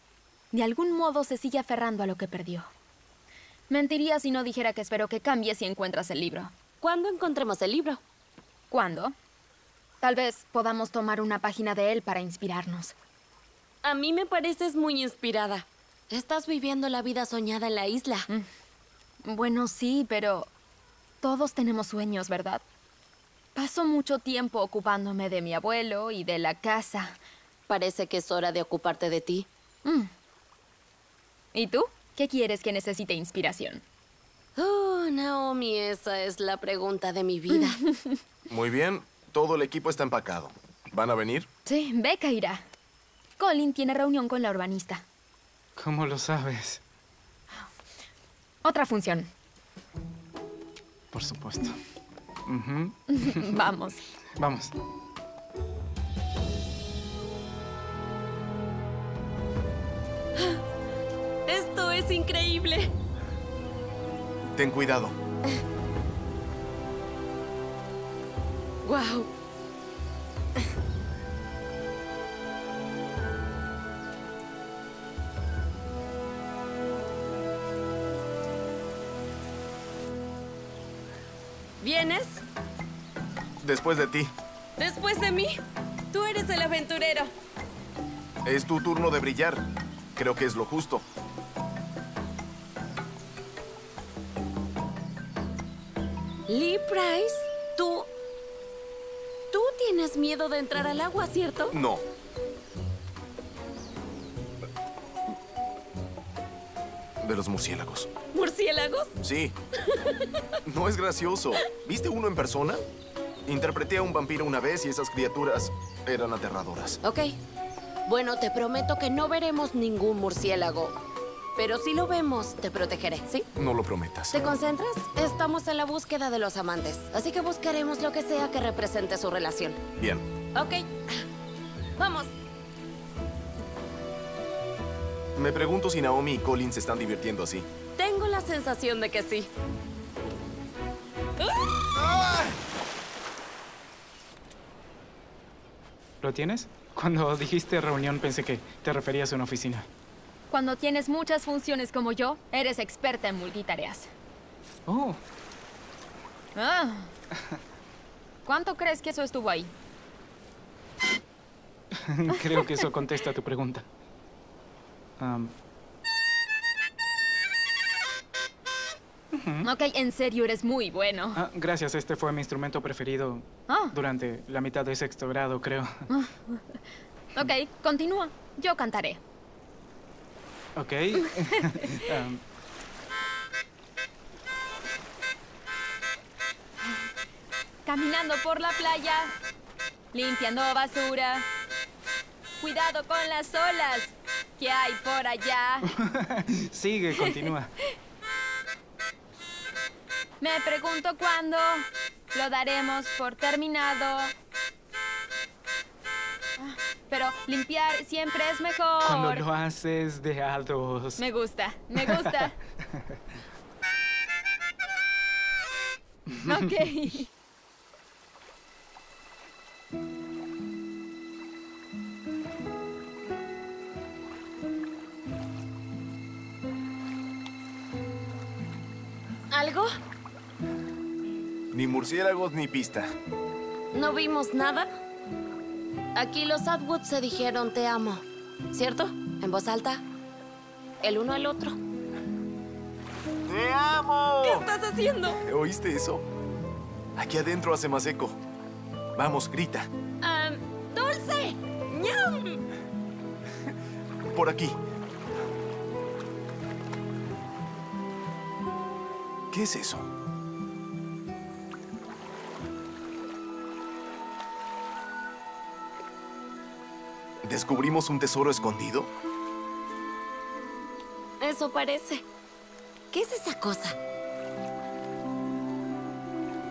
De algún modo se sigue aferrando a lo que perdió. Mentiría si no dijera que espero que cambies si encuentras el libro.
¿Cuándo encontremos el libro?
¿Cuándo? Tal vez podamos tomar una página de él para inspirarnos.
A mí me pareces muy inspirada. Estás viviendo la vida soñada en la isla.
Mm. Bueno, sí, pero todos tenemos sueños, ¿verdad? Paso mucho tiempo ocupándome de mi abuelo y de la casa.
Parece que es hora de ocuparte de ti.
Mm. ¿Y tú? ¿Qué quieres que necesite inspiración?
Oh, Naomi, esa es la pregunta de mi vida.
Muy bien, todo el equipo está empacado. ¿Van a venir?
Sí, Becca irá. Colin tiene reunión con la urbanista.
¿Cómo lo sabes?
Otra función.
Por supuesto.
Vamos.
Vamos.
Esto es increíble.
Ten cuidado.
Wow.
Después de ti.
Después de mí. Tú eres el aventurero.
Es tu turno de brillar. Creo que es lo justo.
Lee Price, tú... Tú tienes miedo de entrar al agua, ¿cierto?
No. De los murciélagos.
¿Murciélagos?
Sí. No es gracioso. ¿Viste uno en persona? Interpreté a un vampiro una vez y esas criaturas eran aterradoras.
Ok. Bueno, te prometo que no veremos ningún murciélago. Pero si lo vemos, te protegeré, ¿sí?
No lo prometas.
¿Te concentras? Estamos en la búsqueda de los amantes, así que buscaremos lo que sea que represente su relación.
Bien.
Ok. Vamos.
Me pregunto si Naomi y Colin se están divirtiendo así.
Tengo la sensación de que sí.
¿Lo tienes? Cuando dijiste reunión pensé que te referías a una oficina.
Cuando tienes muchas funciones como yo, eres experta en multitareas.
Oh,
Ah. ¿Cuánto crees que eso estuvo ahí?
creo que eso contesta a tu pregunta. Am,
Ok, en serio, eres muy bueno.
ah, gracias, este fue mi instrumento preferido
Ah.
durante la mitad de sexto grado, creo.
Ok, continúa. Yo cantaré.
Ok. Am,
Caminando por la playa, limpiando basura. Cuidado con las olas que hay por allá.
sigue, continúa.
Me pregunto cuándo lo daremos por terminado. Ah, Pero limpiar siempre es mejor.
Cuando lo haces de a dos.
Me gusta, me gusta. ok.
¿Algo?
Ni murciélagos ni pista.
¿No vimos nada? Aquí los Atwood se dijeron te amo, ¿cierto? En voz alta. El uno al otro.
¡Te amo!
¿Qué estás haciendo?
¿Oíste eso? Aquí adentro hace más eco. Vamos, grita.
¡Dulce! ¡Ñam!
Por aquí. ¿Qué es eso? ¿Descubrimos un tesoro escondido?
Eso parece. ¿Qué es esa cosa?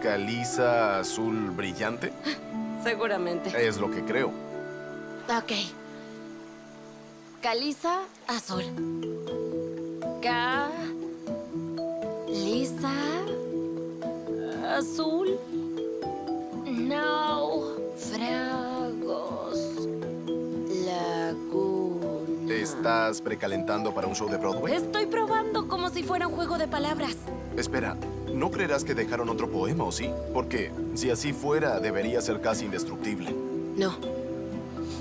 ¿Caliza azul brillante?
Seguramente.
Es lo que creo.
Ok. Caliza azul. Ca... Quizá... Azul. Naufragos.
¿Estás precalentando para un show de Broadway?
Estoy probando como si fuera un juego de palabras.
Espera, ¿no creerás que dejaron otro poema o sí? Porque si así fuera, debería ser casi indestructible.
No.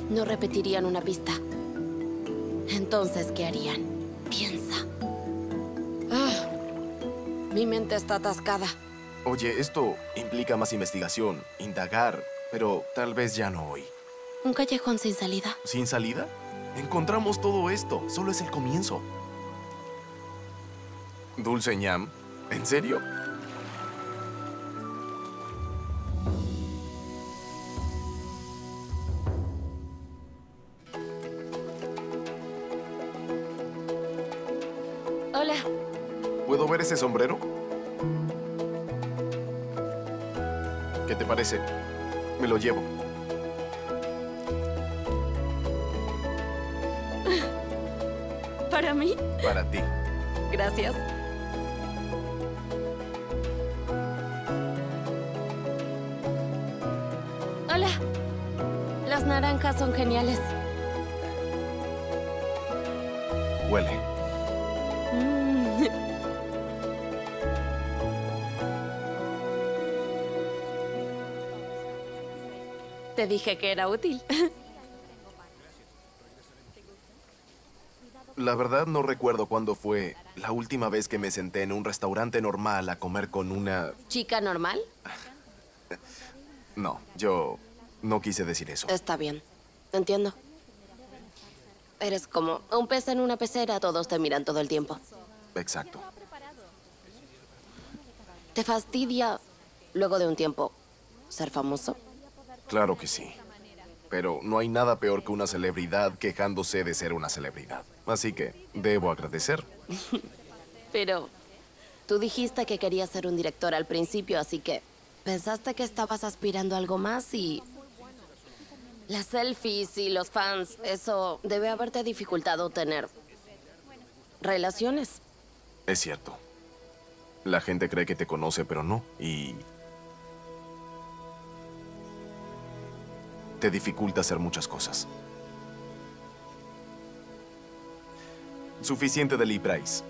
No repetirían una pista. Entonces, ¿qué harían? Piensa. Ah, mi mente está atascada.
Oye, esto implica más investigación, indagar, pero tal vez ya no hoy.
Un callejón sin salida.
¿Sin salida? Encontramos todo esto. Solo es el comienzo. Dulce ñam. ¿En serio?
Hola.
¿Puedo ver ese sombrero? ¿Qué te parece? Me lo llevo.
¿Para
ti.
Gracias. Hola. Las naranjas son geniales.
Huele.
Mm. Te dije que era útil.
La verdad no recuerdo cuándo fue la última vez que me senté en un restaurante normal a comer con una...
¿Chica normal?
No, yo no quise decir eso.
Está bien. Entiendo. Eres como un pez en una pecera, todos te miran todo el tiempo.
Exacto.
¿Te fastidia, luego de un tiempo, ser famoso?
Claro que sí. Pero no hay nada peor que una celebridad quejándose de ser una celebridad. Así que debo agradecer.
Pero tú dijiste que querías ser un director al principio, así que pensaste que estabas aspirando a algo más y... Las selfies y los fans, eso debe haberte dificultado tener relaciones.
Es cierto. La gente cree que te conoce, pero no. Y... Te dificulta hacer muchas cosas. Suficiente de Lee Price.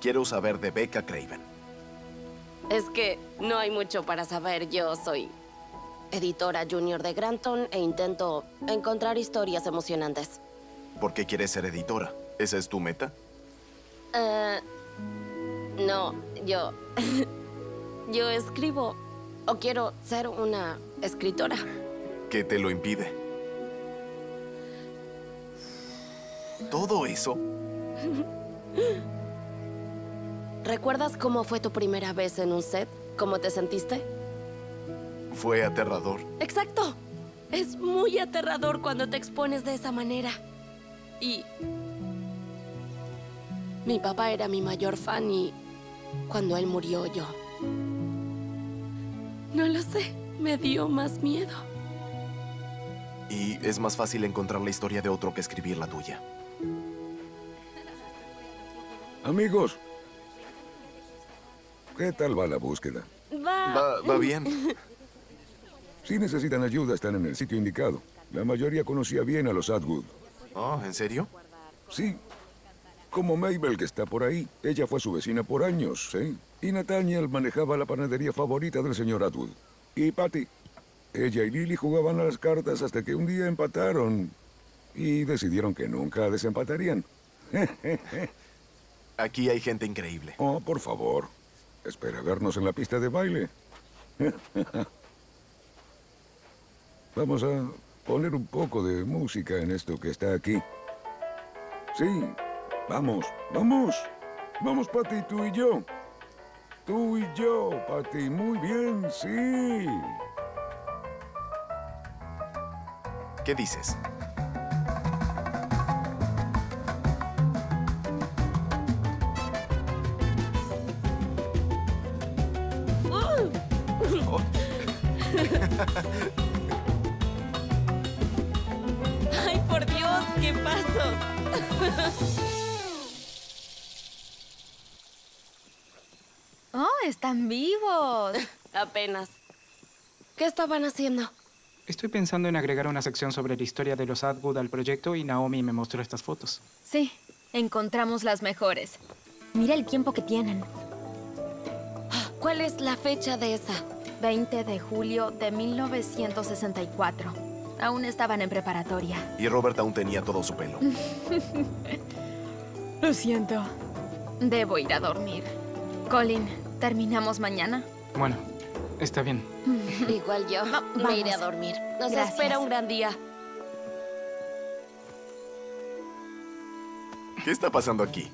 Quiero saber de Becca Craven.
Es que no hay mucho para saber. Yo soy editora junior de Granton e intento encontrar historias emocionantes.
¿Por qué quieres ser editora? ¿Esa es tu meta?
Eh, no, yo... yo escribo o quiero ser una escritora.
¿Qué te lo impide? ¿Todo eso?
¿Recuerdas cómo fue tu primera vez en un set? ¿Cómo te sentiste?
Fue aterrador.
Exacto. Es muy aterrador cuando te expones de esa manera. Y... Mi papá era mi mayor fan y cuando él murió yo... No lo sé, me dio más miedo.
Y es más fácil encontrar la historia de otro que escribir la tuya.
Amigos, ¿qué tal va la búsqueda?
Va...
Va, va bien.
Si necesitan ayuda, están en el sitio indicado. La mayoría conocía bien a los Atwood.
Oh, ¿en serio?
Sí. Como Mabel, que está por ahí. Ella fue su vecina por años, ¿sí? Y Nathaniel manejaba la panadería favorita del señor Atwood. Y Patty. Ella y Lily jugaban a las cartas hasta que un día empataron. Y decidieron que nunca desempatarían.
Aquí hay gente increíble.
Oh, por favor. Espera vernos en la pista de baile. Vamos a poner un poco de música en esto que está aquí. Sí, vamos, vamos. Vamos, Patty, tú y yo. Tú y yo, Patty. Muy bien, sí.
¿Qué dices?
Están vivos.
Apenas. ¿Qué estaban haciendo?
Estoy pensando en agregar una sección sobre la historia de los Atwood al proyecto y Naomi me mostró estas fotos.
Sí, encontramos las mejores. Mira el tiempo que tienen.
¿Cuál es la fecha de esa?
20 de julio de 1964. Aún estaban en preparatoria.
Y Robert aún tenía todo su pelo.
Lo siento. Debo ir a dormir. Colin, ¿terminamos mañana?
Bueno, está bien.
Igual yo. Me iré a dormir. Nos
Gracias.
espera un gran día.
¿Qué está pasando aquí?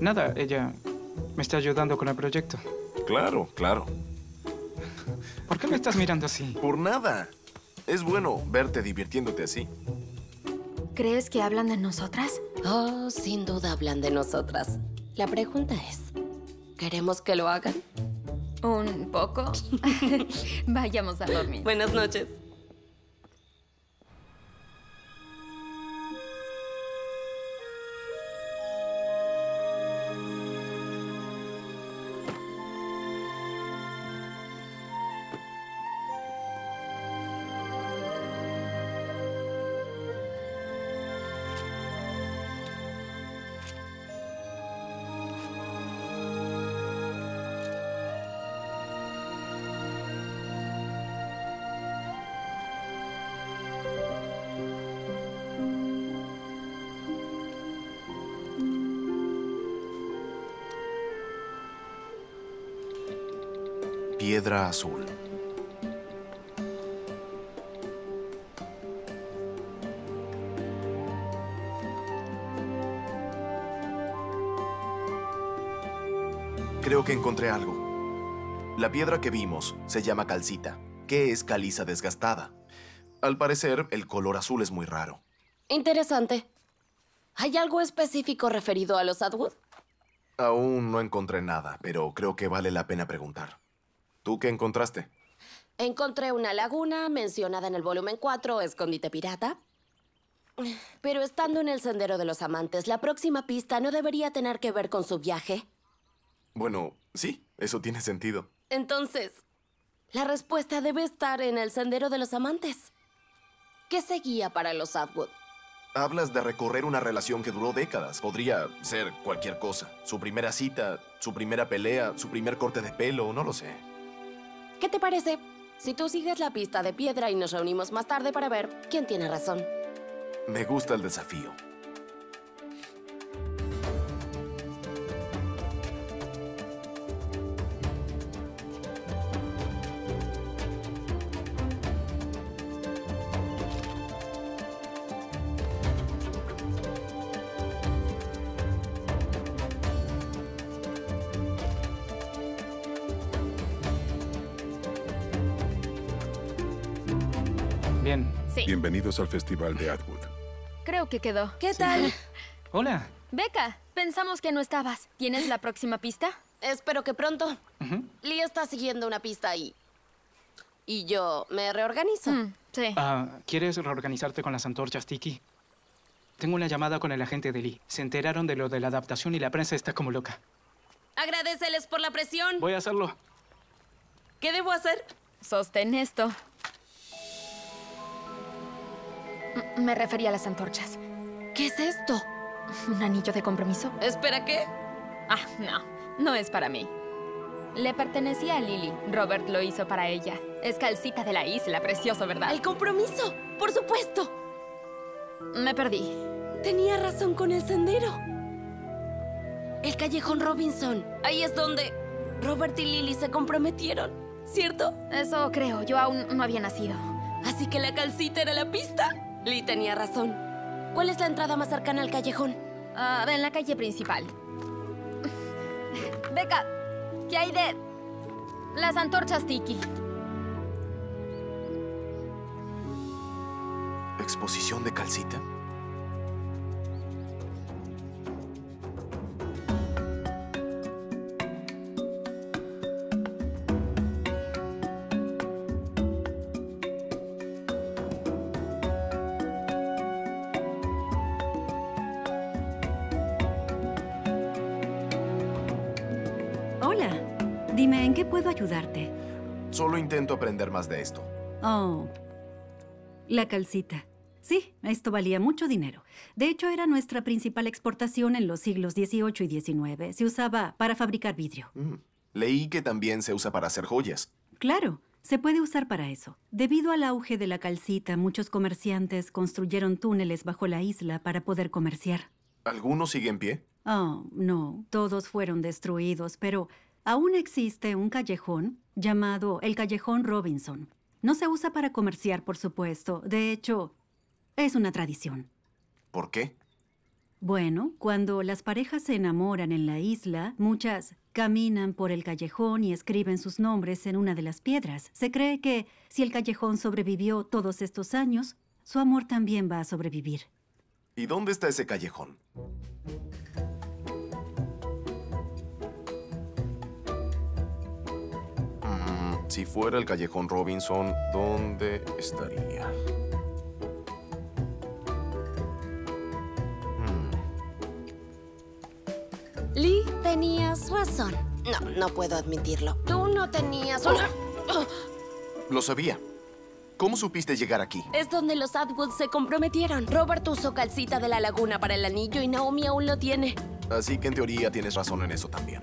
Nada, ella me está ayudando con el proyecto.
Claro, claro.
¿Por qué me estás mirando así?
Por nada. Es bueno verte divirtiéndote así.
¿Crees que hablan de nosotras?
Oh, sin duda hablan de nosotras. La pregunta es, ¿queremos que lo hagan?
Un poco. Vayamos a dormir.
Buenas noches.
Piedra azul. Creo que encontré algo. La piedra que vimos se llama calcita, que es caliza desgastada. Al parecer, el color azul es muy raro.
Interesante. ¿Hay algo específico referido a los Atwood?
Aún no encontré nada, pero creo que vale la pena preguntar. ¿Tú qué encontraste?
Encontré una laguna mencionada en el volumen 4, Escondite Pirata. Pero estando en el Sendero de los Amantes, la próxima pista no debería tener que ver con su viaje.
Bueno, sí, eso tiene sentido.
Entonces, la respuesta debe estar en el Sendero de los Amantes. ¿Qué seguía para los Atwood?
Hablas de recorrer una relación que duró décadas. Podría ser cualquier cosa. Su primera cita, su primera pelea, su primer corte de pelo, no lo sé.
¿Qué te parece? Si tú sigues la pista de piedra y nos reunimos más tarde para ver quién tiene razón.
Me gusta el desafío.
Bienvenidos al Festival de Atwood.
Creo que quedó.
¿Qué tal?
Hola.
Beca, pensamos que no estabas. ¿Tienes la próxima pista?
Espero que pronto. Lee está siguiendo una pista ahí. Y yo me reorganizo.
sí.
Ah, ¿Quieres reorganizarte con las antorchas, Tiki? Tengo una llamada con el agente de Lee. Se enteraron de lo de la adaptación y la prensa está como loca.
Agradeceles por la presión.
Voy a hacerlo.
¿Qué debo hacer?
Sostén esto. Me refería a las antorchas.
¿Qué es esto?
¿Un anillo de compromiso?
¿Espera qué?
Ah, no. No es para mí. Le pertenecía a Lily. Robert lo hizo para ella. Es calcita de la isla, precioso, ¿verdad?
¡El compromiso! ¡Por supuesto!
Me perdí.
Tenía razón con el sendero. El callejón Robinson. Ahí es donde Robert y Lily se comprometieron, ¿cierto?
Eso creo. Yo aún no había nacido.
Así que la calcita era la pista. Lee tenía razón. ¿Cuál es la entrada más cercana al callejón?
Ah, en la calle principal. Beca, ¿qué hay de las antorchas Tiki?
¿Exposición de calcita? Aprender más de esto.
Oh, la calcita. Sí, esto valía mucho dinero. De hecho, era nuestra principal exportación en los siglos XVIII y XIX. Se usaba para fabricar vidrio.
Mm. Leí que también se usa para hacer joyas.
Claro, se puede usar para eso. Debido al auge de la calcita, muchos comerciantes construyeron túneles bajo la isla para poder comerciar.
¿Alguno sigue en pie?
Oh, no, todos fueron destruidos, pero aún existe un callejón llamado el Callejón Robinson. No se usa para comerciar, por supuesto. De hecho, es una tradición.
¿Por qué?
Bueno, cuando las parejas se enamoran en la isla, muchas caminan por el callejón y escriben sus nombres en una de las piedras. Se cree que si el callejón sobrevivió todos estos años, su amor también va a sobrevivir.
¿Y dónde está ese callejón? Si fuera el callejón Robinson, ¿dónde estaría?
Lee, tenías razón. No, no puedo admitirlo. Tú no tenías una...
Lo sabía. ¿Cómo supiste llegar aquí?
Es donde los Atwood se comprometieron. Robert usó calcita de la laguna para el anillo y Naomi aún lo tiene.
Así que en teoría tienes razón en eso también.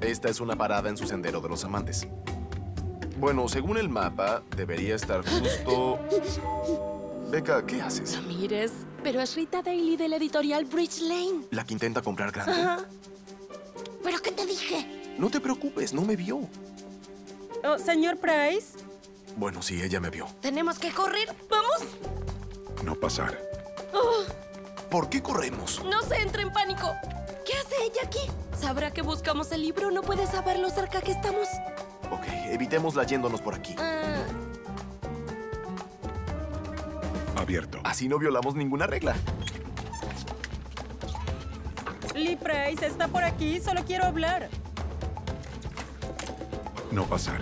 Esta es una parada en su sendero de los amantes. Bueno, según el mapa, debería estar justo... Becca, ¿qué haces?
No mires, pero es Rita Daly de la editorial Bridge Lane.
¿La que intenta comprar grande?
Ajá. ¿Pero qué te dije?
No te preocupes, no me vio.
Oh, señor Price.
Bueno, sí, ella me vio.
Tenemos que correr. ¿Vamos?
No pasar.
Oh,
¿Por qué corremos?
no se entre en pánico. ¿Qué hace ella aquí? ¿Sabrá que buscamos el libro? ¿No puede saber lo cerca que estamos?
Evitémosla yéndonos por aquí.
Ah,
Abierto.
Así no violamos ninguna regla.
Lee Price está por aquí. Solo quiero hablar.
No pasar.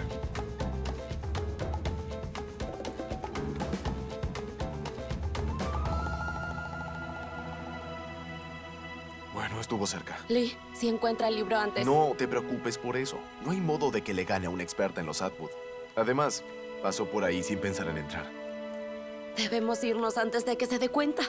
Estuvo cerca.
Lee, si encuentra el libro antes.
No te preocupes por eso. No hay modo de que le gane a una experta en los Atwood. Además, pasó por ahí sin pensar en entrar.
Debemos irnos antes de que se dé cuenta.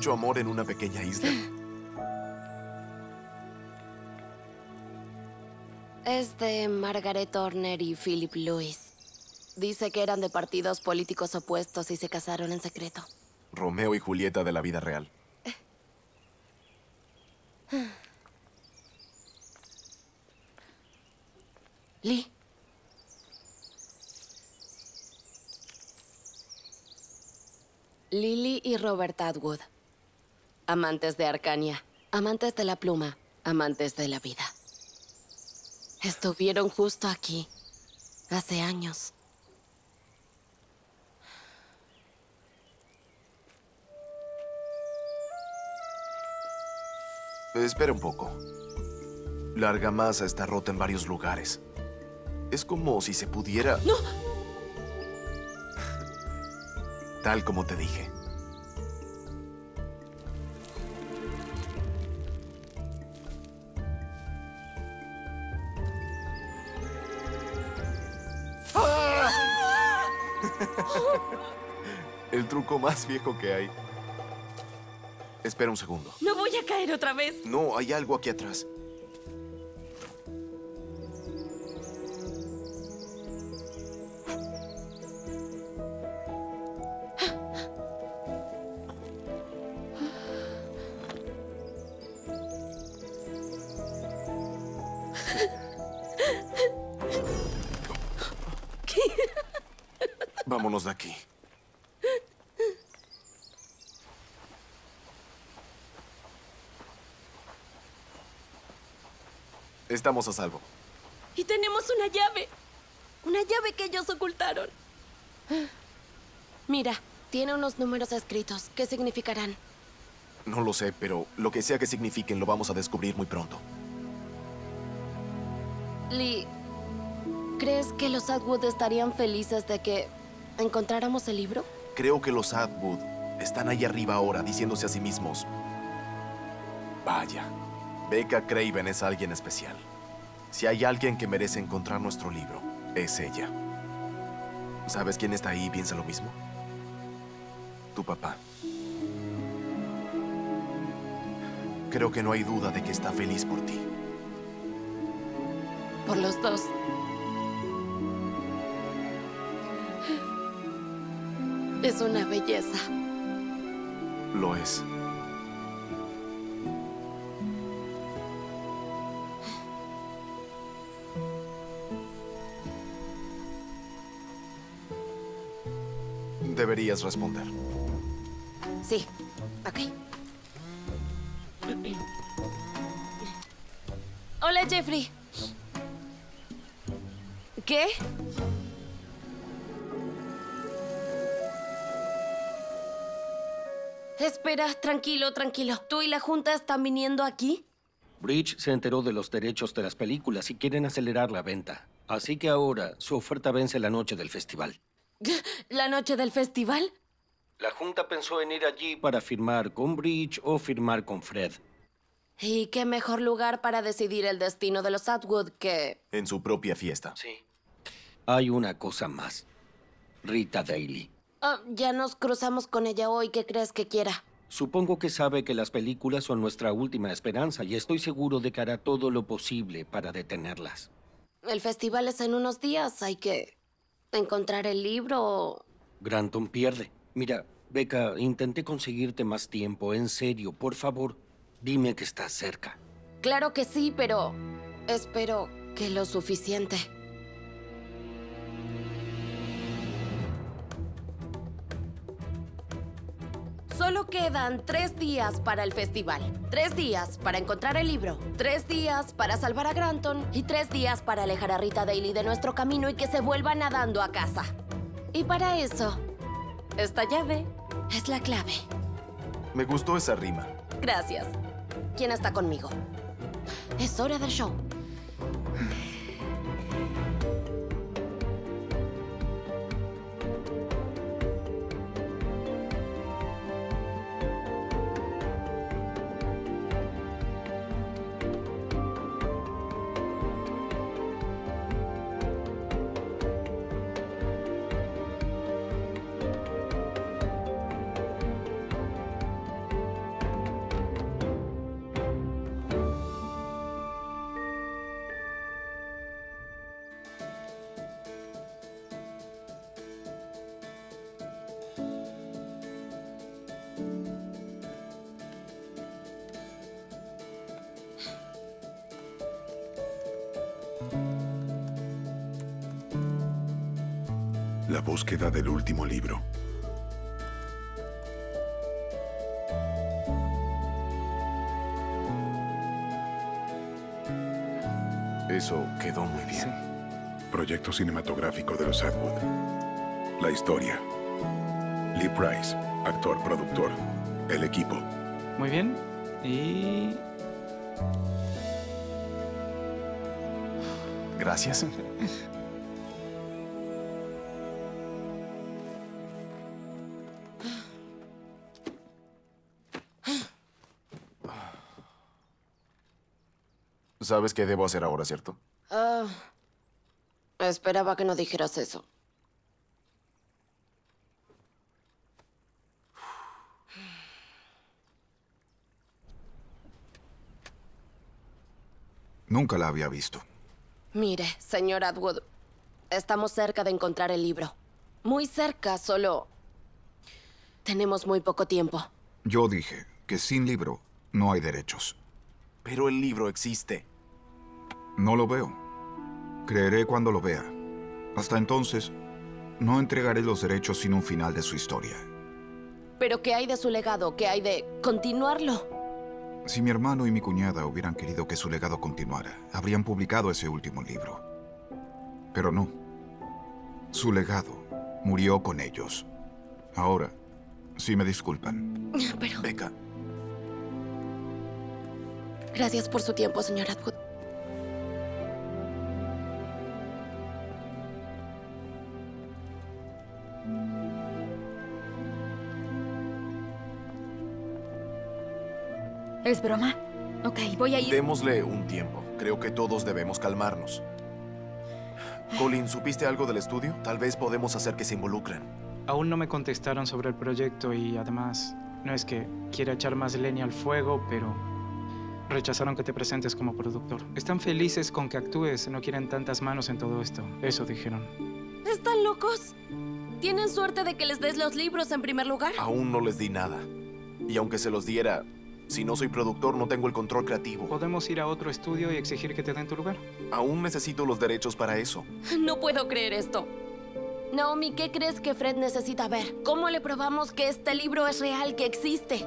Mucho amor en una pequeña isla.
Es de Margaret Turner y Philip Lewis. Dice que eran de partidos políticos opuestos y se casaron en secreto.
Romeo y Julieta de la vida real.
Lee. Lily y Robert Atwood. Amantes de Arcania. Amantes de la pluma. Amantes de la vida. Estuvieron justo aquí. Hace años.
Espera un poco. La argamasa está rota en varios lugares. Es como si se pudiera...
¡No!
Tal como te dije. El truco más viejo que hay. Espera un segundo.
No voy a caer otra vez.
No, hay algo aquí atrás. Estamos a salvo.
Y tenemos una llave. Una llave que ellos ocultaron. Mira, tiene unos números escritos. ¿Qué significarán?
No lo sé, pero lo que sea que signifiquen lo vamos a descubrir muy pronto.
Lee, ¿crees que los Atwood estarían felices de que encontráramos el libro?
Creo que los Atwood están ahí arriba ahora diciéndose a sí mismos, vaya, Becca Craven es alguien especial. Si hay alguien que merece encontrar nuestro libro, es ella. ¿Sabes quién está ahí y piensa lo mismo? Tu papá. Creo que no hay duda de que está feliz por ti.
Por los dos. Es una belleza.
Lo es. Deberías responder.
Sí, ok. Hola, Jeffrey. ¿Qué? Espera, tranquilo, tranquilo. ¿Tú y la Junta están viniendo aquí?
Bridge se enteró de los derechos de las películas y quieren acelerar la venta. Así que ahora su oferta vence la noche del festival.
¿La noche del festival?
La Junta pensó en ir allí para firmar con Bridge o firmar con Fred.
¿Y qué mejor lugar para decidir el destino de los Atwood que...
En su propia fiesta.
Sí. Hay una cosa más. Rita Daly.
Ah, ya nos cruzamos con ella hoy. ¿Qué crees que quiera?
Supongo que sabe que las películas son nuestra última esperanza y estoy seguro de que hará todo lo posible para detenerlas.
El festival es en unos días. Hay que encontrar el libro.
Granton pierde. Mira, Becca, intenté conseguirte más tiempo. En serio, por favor, dime que estás cerca.
Claro que sí, pero espero que lo suficiente. Solo quedan tres días para el festival. Tres días para encontrar el libro. Tres días para salvar a Granton. Y tres días para alejar a Rita Daly de nuestro camino y que se vuelva nadando a casa. Y para eso, esta llave es la clave.
Me gustó esa rima.
Gracias. ¿Quién está conmigo? Es hora del show.
Búsqueda del último libro.
Eso quedó muy bien.
Proyecto cinematográfico de los Atwood. La historia. Lee Price, actor, productor. El equipo.
Muy bien. Y...
Gracias. Sabes qué debo hacer ahora, ¿cierto?
Ah, esperaba que no dijeras eso.
Nunca la había visto.
Mire, señor Atwood, estamos cerca de encontrar el libro. Muy cerca, solo... Tenemos muy poco tiempo.
Yo dije que sin libro no hay derechos.
Pero el libro existe.
No lo veo. Creeré cuando lo vea. Hasta entonces, no entregaré los derechos sin un final de su historia.
¿Pero qué hay de su legado? ¿Qué hay de continuarlo?
Si mi hermano y mi cuñada hubieran querido que su legado continuara, habrían publicado ese último libro. Pero no. Su legado murió con ellos. Ahora, si me disculpan.
Pero
Becca,
gracias por su tiempo, señor Atwood.
¿Es broma? Ok, voy a ir.
démosle un tiempo. Creo que todos debemos calmarnos. Colin, ¿supiste algo del estudio? Tal vez podemos hacer que se involucren.
Aún no me contestaron sobre el proyecto y además no es que quiera echar más leña al fuego, pero rechazaron que te presentes como productor. Están felices con que actúes, no quieren tantas manos en todo esto. Eso dijeron.
¿Están locos? ¿Tienen suerte de que les des los libros en primer lugar?
Aún no les di nada. Y aunque se los diera, si no soy productor no tengo el control creativo.
Podemos ir a otro estudio y exigir que te den tu lugar.
Aún necesito los derechos para eso.
No puedo creer esto. Naomi, ¿qué crees que Fred necesita ver? ¿Cómo le probamos que este libro es real, que existe?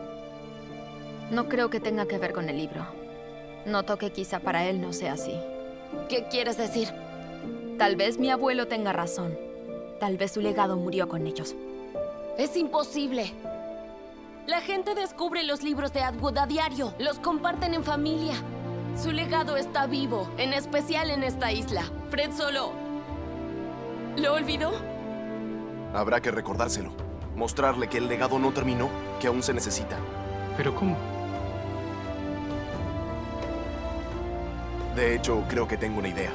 No creo que tenga que ver con el libro. Noto que quizá para él no sea así.
¿Qué quieres decir?
Tal vez mi abuelo tenga razón. Tal vez su legado murió con ellos.
Es imposible. La gente descubre los libros de Atwood a diario. Los comparten en familia. Su legado está vivo, en especial en esta isla. Fred solo... ¿Lo olvidó?
Habrá que recordárselo. Mostrarle que el legado no terminó, que aún se necesita.
¿Pero cómo?
De hecho, creo que tengo una idea.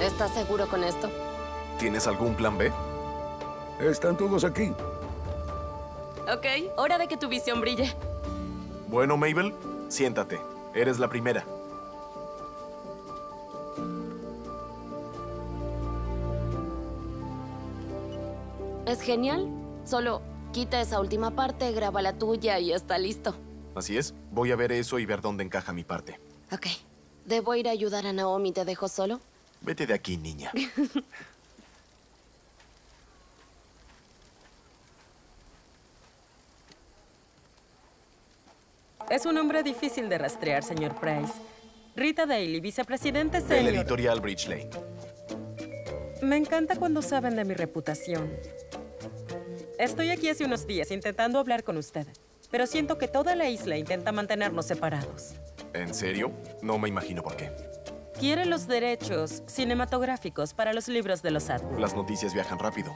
¿Estás seguro con esto?
¿Tienes algún plan B?
Están todos aquí.
Ok, hora de que tu visión brille.
Bueno, Mabel, siéntate. Eres la primera.
Es genial. Solo quita esa última parte, graba la tuya y está listo.
Así es. Voy a ver eso y ver dónde encaja mi parte.
Ok. ¿Debo ir a ayudar a Naomi? ¿Te dejo solo?
Vete de aquí, niña.
Es un hombre difícil de rastrear, señor Price. Rita Daly, vicepresidente
Del
senior.
editorial Bridge Lane.
Me encanta cuando saben de mi reputación. Estoy aquí hace unos días intentando hablar con usted, pero siento que toda la isla intenta mantenernos separados.
¿En serio? No me imagino por qué.
Quiere los derechos cinematográficos para los libros de los Atwood.
Las noticias viajan rápido.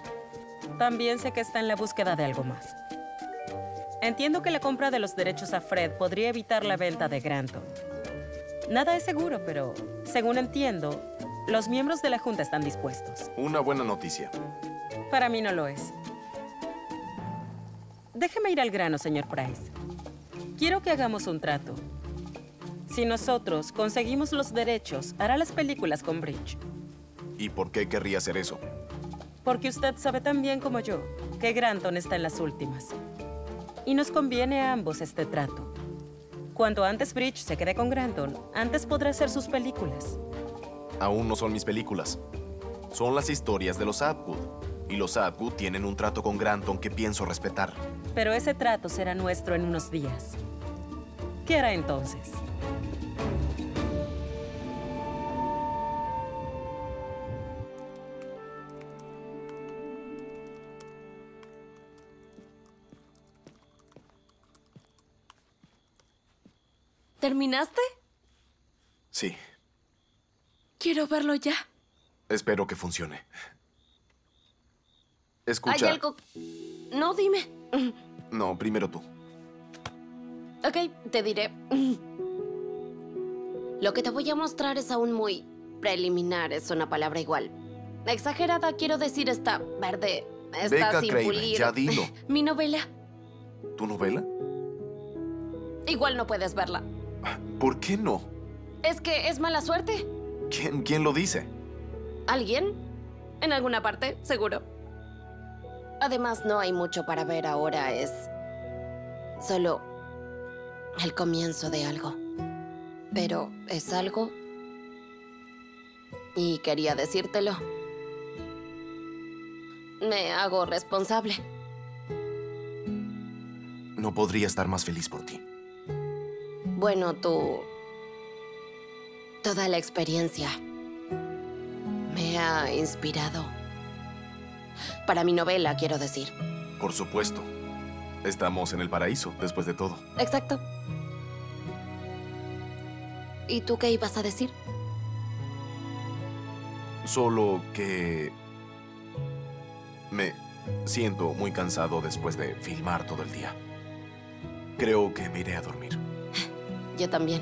También sé que está en la búsqueda de algo más. Entiendo que la compra de los derechos a Fred podría evitar la venta de Granton. Nada es seguro, pero según entiendo, los miembros de la Junta están dispuestos.
Una buena noticia.
Para mí no lo es. Déjeme ir al grano, señor Price. Quiero que hagamos un trato. Si nosotros conseguimos los derechos, hará las películas con Bridge.
¿Y por qué querría hacer eso?
Porque usted sabe tan bien como yo que Granton está en las últimas. Y nos conviene a ambos este trato. Cuanto antes Bridge se quede con Granton, antes podrá hacer sus películas.
Aún no son mis películas. Son las historias de los Atwood. Y los Atwood tienen un trato con Granton que pienso respetar.
Pero ese trato será nuestro en unos días. ¿Qué hará entonces?
¿Terminaste?
Sí,
Quiero verlo ya.
espero que funcione.
Hay
Escucha.
algo... No, dime.
No, primero tú.
Ok, te diré. Lo que te voy a mostrar es aún muy preliminar, es una palabra igual. Exagerada, quiero decir, está verde, está
Becca
sin
Craven,
pulir.
ya dilo.
Mi novela.
¿Tu novela?
Igual no puedes verla.
¿Por qué no?
Es que es mala suerte.
¿Quién, quién lo dice?
¿Alguien? En alguna parte, seguro. Además, no hay mucho para ver ahora, es solo el comienzo de algo. Pero es algo y quería decírtelo. Me hago responsable.
No podría estar más feliz por ti.
Bueno, tú... Toda la experiencia. Me ha inspirado. Para mi novela, quiero decir.
Por supuesto. Estamos en el paraíso, después de todo.
Exacto. ¿Y tú qué ibas a decir?
Solo que... Me siento muy cansado después de filmar todo el día. Creo que me iré a dormir.
Yo también.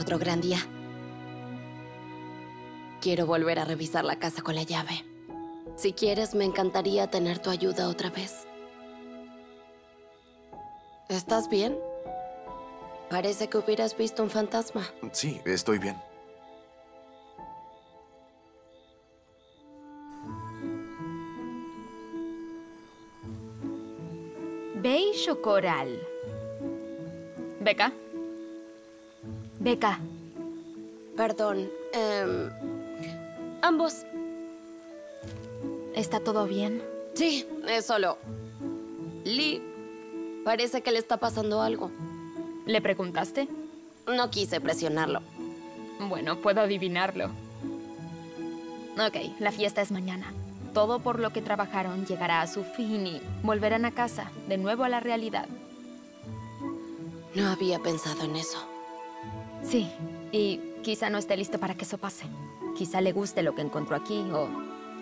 Otro gran día. Quiero volver a revisar la casa con la llave. Si quieres, me encantaría tener tu ayuda otra vez. ¿Estás bien? Parece que hubieras visto un fantasma.
Sí, estoy bien.
Beige o coral. Beca. Beca.
Perdón. em, ambos.
¿Está todo bien?
Sí, es solo. Lee. Parece que le está pasando algo.
¿Le preguntaste?
No quise presionarlo.
Bueno, puedo adivinarlo. Ok, la fiesta es mañana. Todo por lo que trabajaron llegará a su fin y volverán a casa, de nuevo a la realidad.
No había pensado en eso.
Sí, y quizá no esté listo para que eso pase. Quizá le guste lo que encontró aquí o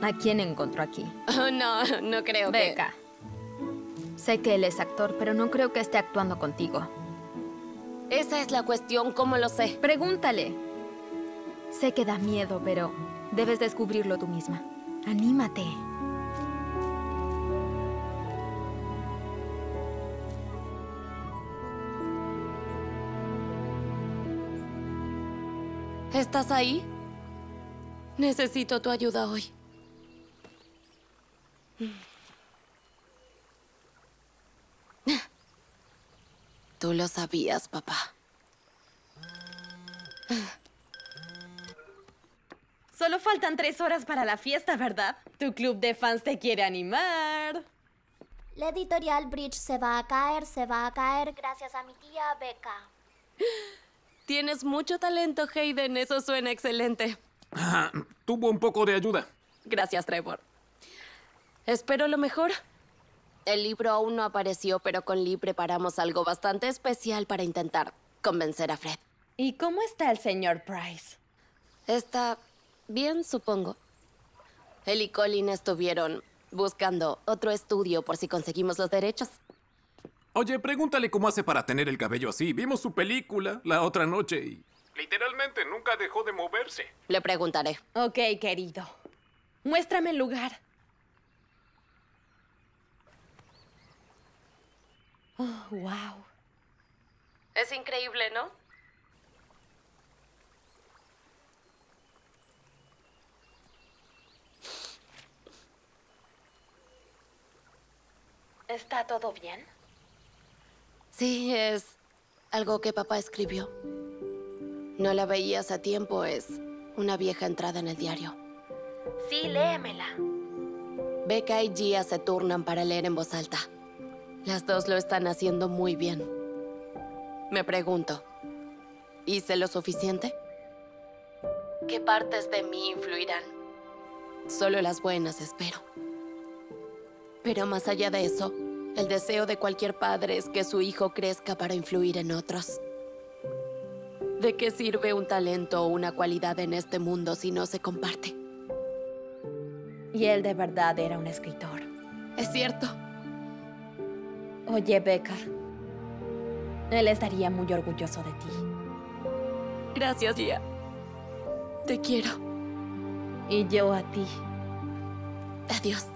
a quién encontró aquí.
Oh, no, no creo que...
Beca. Sé que él es actor, pero no creo que esté actuando contigo.
Esa es la cuestión, ¿cómo lo sé?
Pregúntale. Sé que da miedo, pero debes descubrirlo tú misma. Anímate.
¿Estás ahí? Necesito tu ayuda hoy. Tú lo sabías, papá.
Solo faltan tres horas para la fiesta, ¿verdad? Tu club de fans te quiere animar.
La editorial Bridge se va a caer, se va a caer gracias a mi tía Becca.
Tienes mucho talento, Hayden. Eso suena excelente.
Ah, tuvo un poco de ayuda.
Gracias, Trevor. Espero lo mejor. El libro aún no apareció, pero con Lee preparamos algo bastante especial para intentar convencer a Fred.
¿Y cómo está el señor Price?
Está bien, supongo. Él y Colin estuvieron buscando otro estudio por si conseguimos los derechos.
Oye, pregúntale cómo hace para tener el cabello así. Vimos su película la otra noche y... Literalmente nunca dejó de moverse.
Le preguntaré.
Ok, querido. Muéstrame el lugar. Oh, wow.
Es increíble, ¿no?
¿Está todo bien?
Sí, es algo que papá escribió. No la veía hace tiempo, es una vieja entrada en el diario.
Sí, léemela.
Becca y Gia se turnan para leer en voz alta. Las dos lo están haciendo muy bien. Me pregunto, ¿hice lo suficiente? ¿Qué partes de mí influirán? Solo las buenas, espero. Pero más allá de eso, el deseo de cualquier padre es que su hijo crezca para influir en otros. ¿De qué sirve un talento o una cualidad en este mundo si no se comparte?
Y él de verdad era un escritor.
Es cierto.
Oye, Becca. Él estaría muy orgulloso de ti.
Gracias, Gia. Te quiero.
Y yo a ti.
Adiós.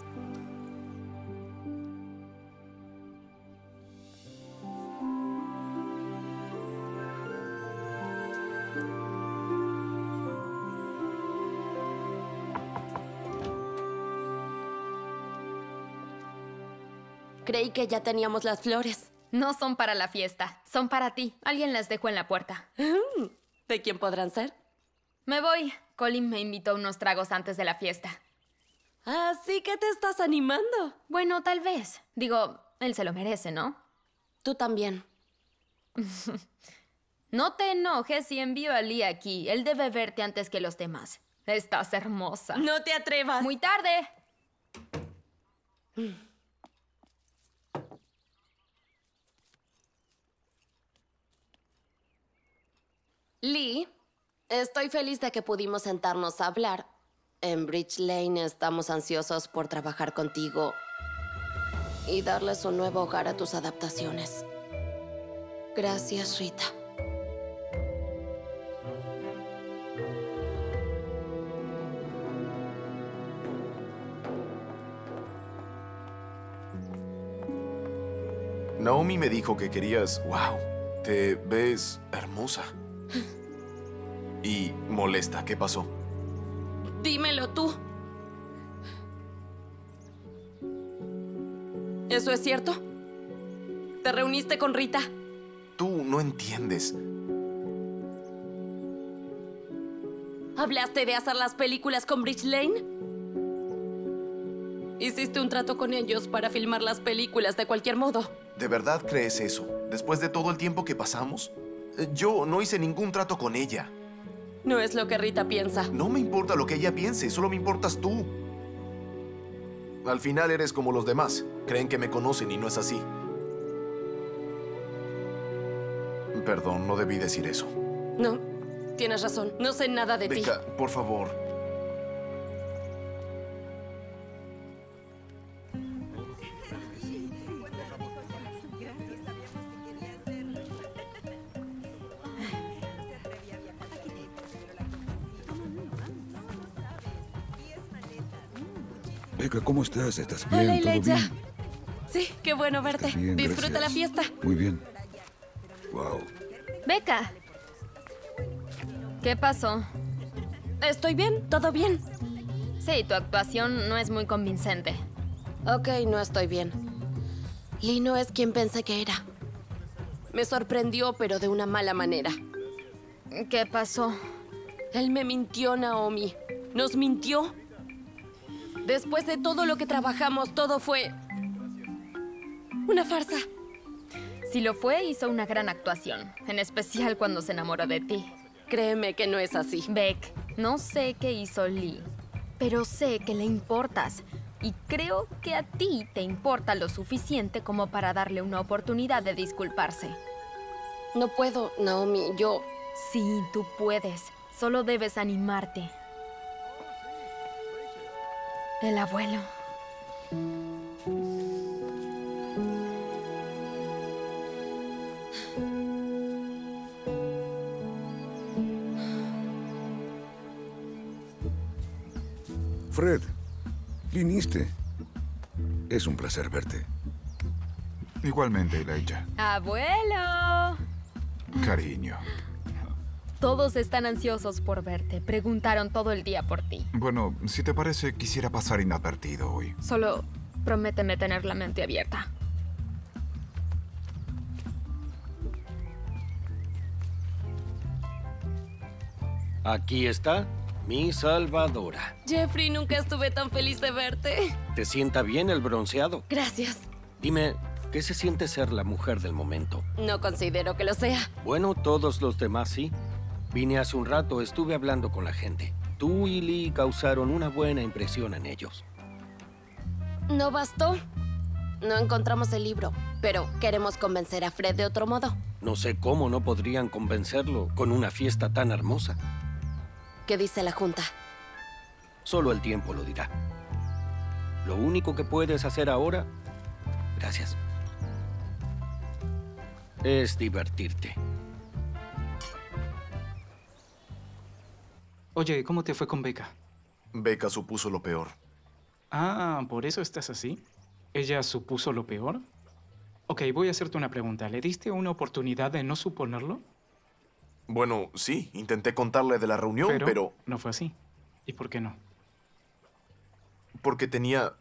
Creí que ya teníamos las flores.
No son para la fiesta, son para ti. Alguien las dejó en la puerta.
¿De quién podrán ser?
Me voy. Colin me invitó unos tragos antes de la fiesta.
Así que te estás animando.
Bueno, tal vez. Digo, él se lo merece, ¿no?
Tú también.
no te enojes si envío a Lee aquí. Él debe verte antes que los demás. Estás hermosa.
No te atrevas.
Muy tarde.
Lee, estoy feliz de que pudimos sentarnos a hablar. En Bridge Lane estamos ansiosos por trabajar contigo y darles un nuevo hogar a tus adaptaciones. Gracias, Rita.
Naomi me dijo que querías... ¡Wow! Te ves hermosa. Y molesta. ¿Qué pasó?
Dímelo tú. ¿Eso es cierto? ¿Te reuniste con Rita?
Tú no entiendes.
¿Hablaste de hacer las películas con Bridge Lane? ¿Hiciste un trato con ellos para filmar las películas de cualquier modo?
¿De verdad crees eso? Después de todo el tiempo que pasamos. Eh, Yo no hice ningún trato con ella.
No es lo que Rita piensa.
No me importa lo que ella piense, solo me importas tú. Al final eres como los demás. Creen que me conocen y no es así. Perdón, no debí decir eso.
No, tienes razón. No sé nada de ti.
Beca, por favor.
¿Cómo estás? ¿Estás bien?
Hola,
¿Todo
Ileya.
bien?
Sí, qué bueno verte.
Bien,
Disfruta
gracias.
la fiesta.
Muy bien. Wow.
Beca. ¿Qué pasó?
Estoy bien, todo bien.
Sí, tu actuación no es muy convincente.
Ok, no estoy bien. Lee no es quien pensé que era. Me sorprendió, pero de una mala manera.
¿Qué pasó?
Él me mintió, Naomi. Nos mintió. Después de todo lo que trabajamos, todo fue... Una farsa.
Si lo fue, hizo una gran actuación, en especial cuando se enamoró de ti.
Créeme que no es así.
Beck, no sé qué hizo Lee, pero sé que le importas. Y creo que a ti te importa lo suficiente como para darle una oportunidad de disculparse.
No puedo, Naomi. Yo...
Sí, tú puedes. Solo debes animarte. El abuelo.
Fred, viniste. Es un placer verte.
Igualmente, Elijah.
¡Abuelo!
Cariño.
Todos están ansiosos por verte. Preguntaron todo el día por ti.
Bueno, si te parece, quisiera pasar inadvertido hoy.
Solo prométeme tener la mente abierta.
Aquí está mi salvadora.
Jeffrey, nunca estuve tan feliz de verte.
¿Te sienta bien el bronceado?
Gracias.
Dime, ¿qué se siente ser la mujer del momento?
No considero que lo sea.
Bueno, todos los demás sí. Vine hace un rato, estuve hablando con la gente. Tú y Lee causaron una buena impresión en ellos.
¿No bastó? No encontramos el libro, pero queremos convencer a Fred de otro modo.
No sé cómo no podrían convencerlo con una fiesta tan hermosa.
¿Qué dice la Junta?
Solo el tiempo lo dirá. Lo único que puedes hacer ahora, gracias, es divertirte.
Oye, ¿cómo te fue con Becca?
Becca supuso lo peor.
Ah, ¿por eso estás así? ¿Ella supuso lo peor? Ok, voy a hacerte una pregunta. ¿Le diste una oportunidad de no suponerlo?
Bueno, sí, intenté contarle de la reunión,
Pero,
pero,
no fue así. ¿Y por qué no?
porque tenía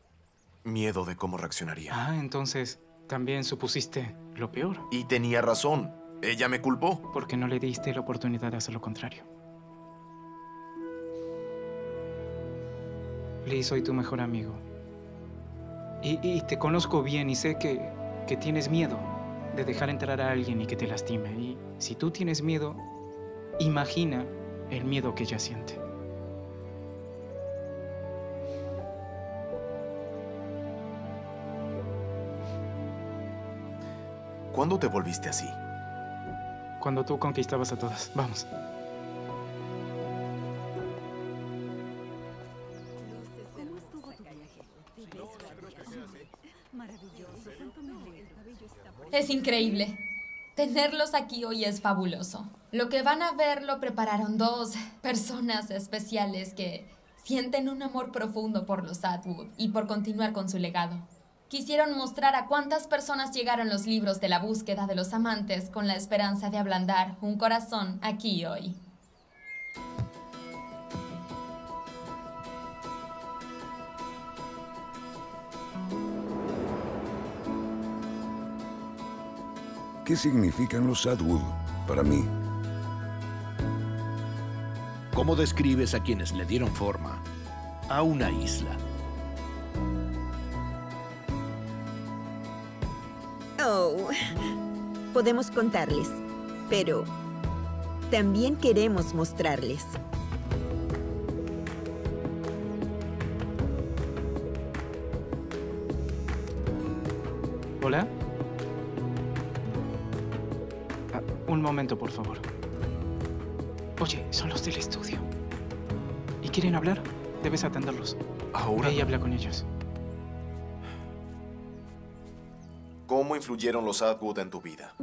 miedo de cómo reaccionaría.
Ah, entonces también supusiste lo peor.
Y tenía razón. Ella me culpó.
Porque no le diste la oportunidad de hacer lo contrario. Soy tu mejor amigo. Y, y te conozco bien y sé que, que tienes miedo de dejar entrar a alguien y que te lastime. Y si tú tienes miedo, imagina el miedo que ella siente.
¿Cuándo te volviste así?
Cuando tú conquistabas a todas. Vamos.
Es increíble. Tenerlos aquí hoy es fabuloso. Lo que van a ver lo prepararon dos personas especiales que sienten un amor profundo por los Atwood y por continuar con su legado. Quisieron mostrar a cuántas personas llegaron los libros de la búsqueda de los amantes con la esperanza de ablandar un corazón aquí hoy.
¿Qué significan los Atwood para mí?
¿Cómo describes a quienes le dieron forma a una isla?
Oh, podemos contarles, pero también queremos mostrarles.
Momento, por favor. Oye, son los del estudio. ¿Y quieren hablar? Debes atenderlos.
Ahora.
Ve y habla con ellos.
¿Cómo influyeron los Atwood en tu vida?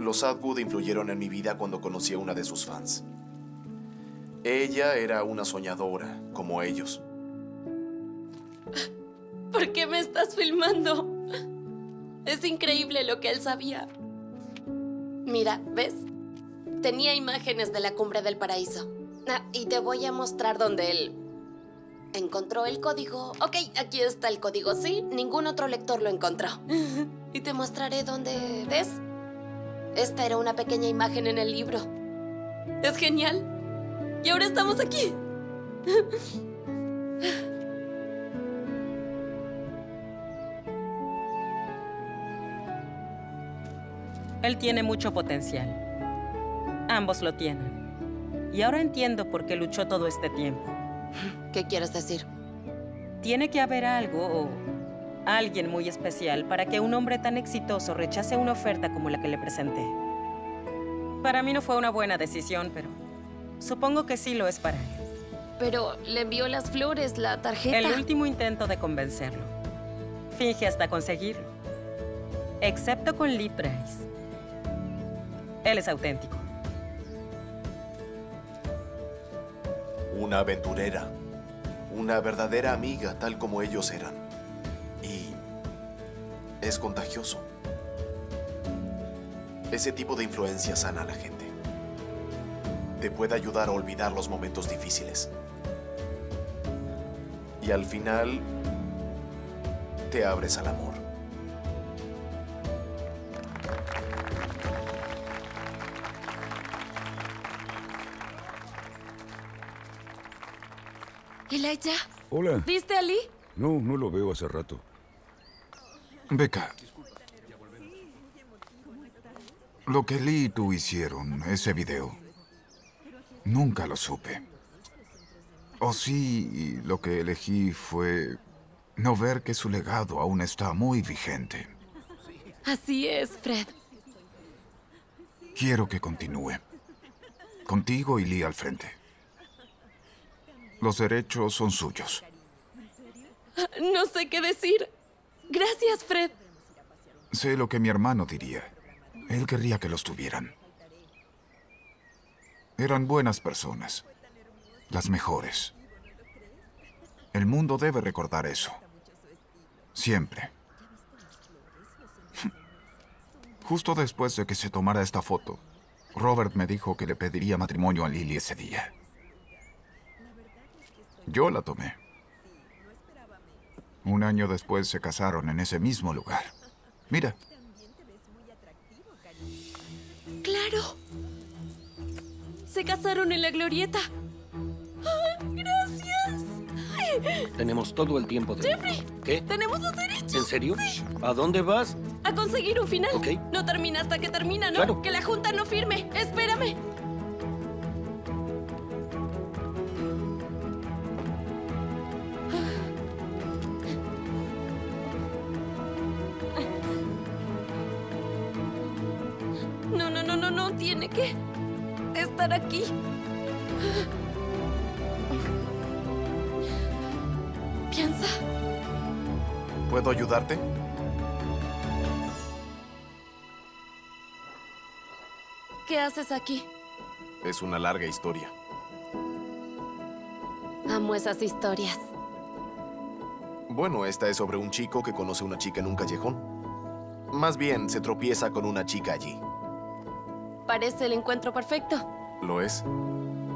Los Atwood influyeron en mi vida cuando conocí a una de sus fans. Ella era una soñadora, como ellos.
¿Por qué me estás filmando? Increíble lo que él sabía. Mira, ¿ves? Tenía imágenes de la cumbre del paraíso. Ah, y te voy a mostrar dónde él encontró el código. Ok, aquí está el código, sí. Ningún otro lector lo encontró. y te mostraré dónde... ¿Ves? Esta era una pequeña imagen en el libro. Es genial. Y ahora estamos aquí.
Él tiene mucho potencial. Ambos lo tienen. Y ahora entiendo por qué luchó todo este tiempo.
¿Qué quieres decir?
Tiene que haber algo o alguien muy especial para que un hombre tan exitoso rechace una oferta como la que le presenté. Para mí no fue una buena decisión, pero supongo que sí lo es para él.
Pero le envió las flores, la tarjeta.
El último intento de convencerlo. Finge hasta conseguirlo. Excepto con Lee Price. Él es auténtico.
Una aventurera. Una verdadera amiga, tal como ellos eran. Y es contagioso. Ese tipo de influencia sana a la gente. Te puede ayudar a olvidar los momentos difíciles. Y al final, te abres al amor.
Elijah,
Hola.
¿viste a Lee?
No, no lo veo hace rato.
Beca. Lo que Lee y tú hicieron, ese video, nunca lo supe. O sí, y lo que elegí fue no ver que su legado aún está muy vigente.
Así es, Fred.
Quiero que continúe. Contigo y Lee al frente. Los derechos son suyos.
No sé qué decir. Gracias, Fred.
Sé lo que mi hermano diría. Él querría que los tuvieran. Eran buenas personas. Las mejores. El mundo debe recordar eso. Siempre. Justo después de que se tomara esta foto, Robert me dijo que le pediría matrimonio a Lily ese día. Yo la tomé. Un año después se casaron en ese mismo lugar. Mira,
Claro. Se casaron en la glorieta. ¡Ah, gracias.
Tenemos todo el tiempo de...
Jeffrey,
¿Qué?
tenemos los derechos.
¿En serio? ¿A dónde vas?
A conseguir un final.
Ok.
No termina hasta que termina, ¿no?
Claro.
Que la junta no firme. Espérame. Que estar aquí. Piensa.
¿Puedo ayudarte?
¿Qué haces aquí?
Es una larga historia.
Amo esas historias.
Bueno, esta es sobre un chico que conoce a una chica en un callejón. Más bien, se tropieza con una chica allí.
Parece el encuentro perfecto.
Lo es.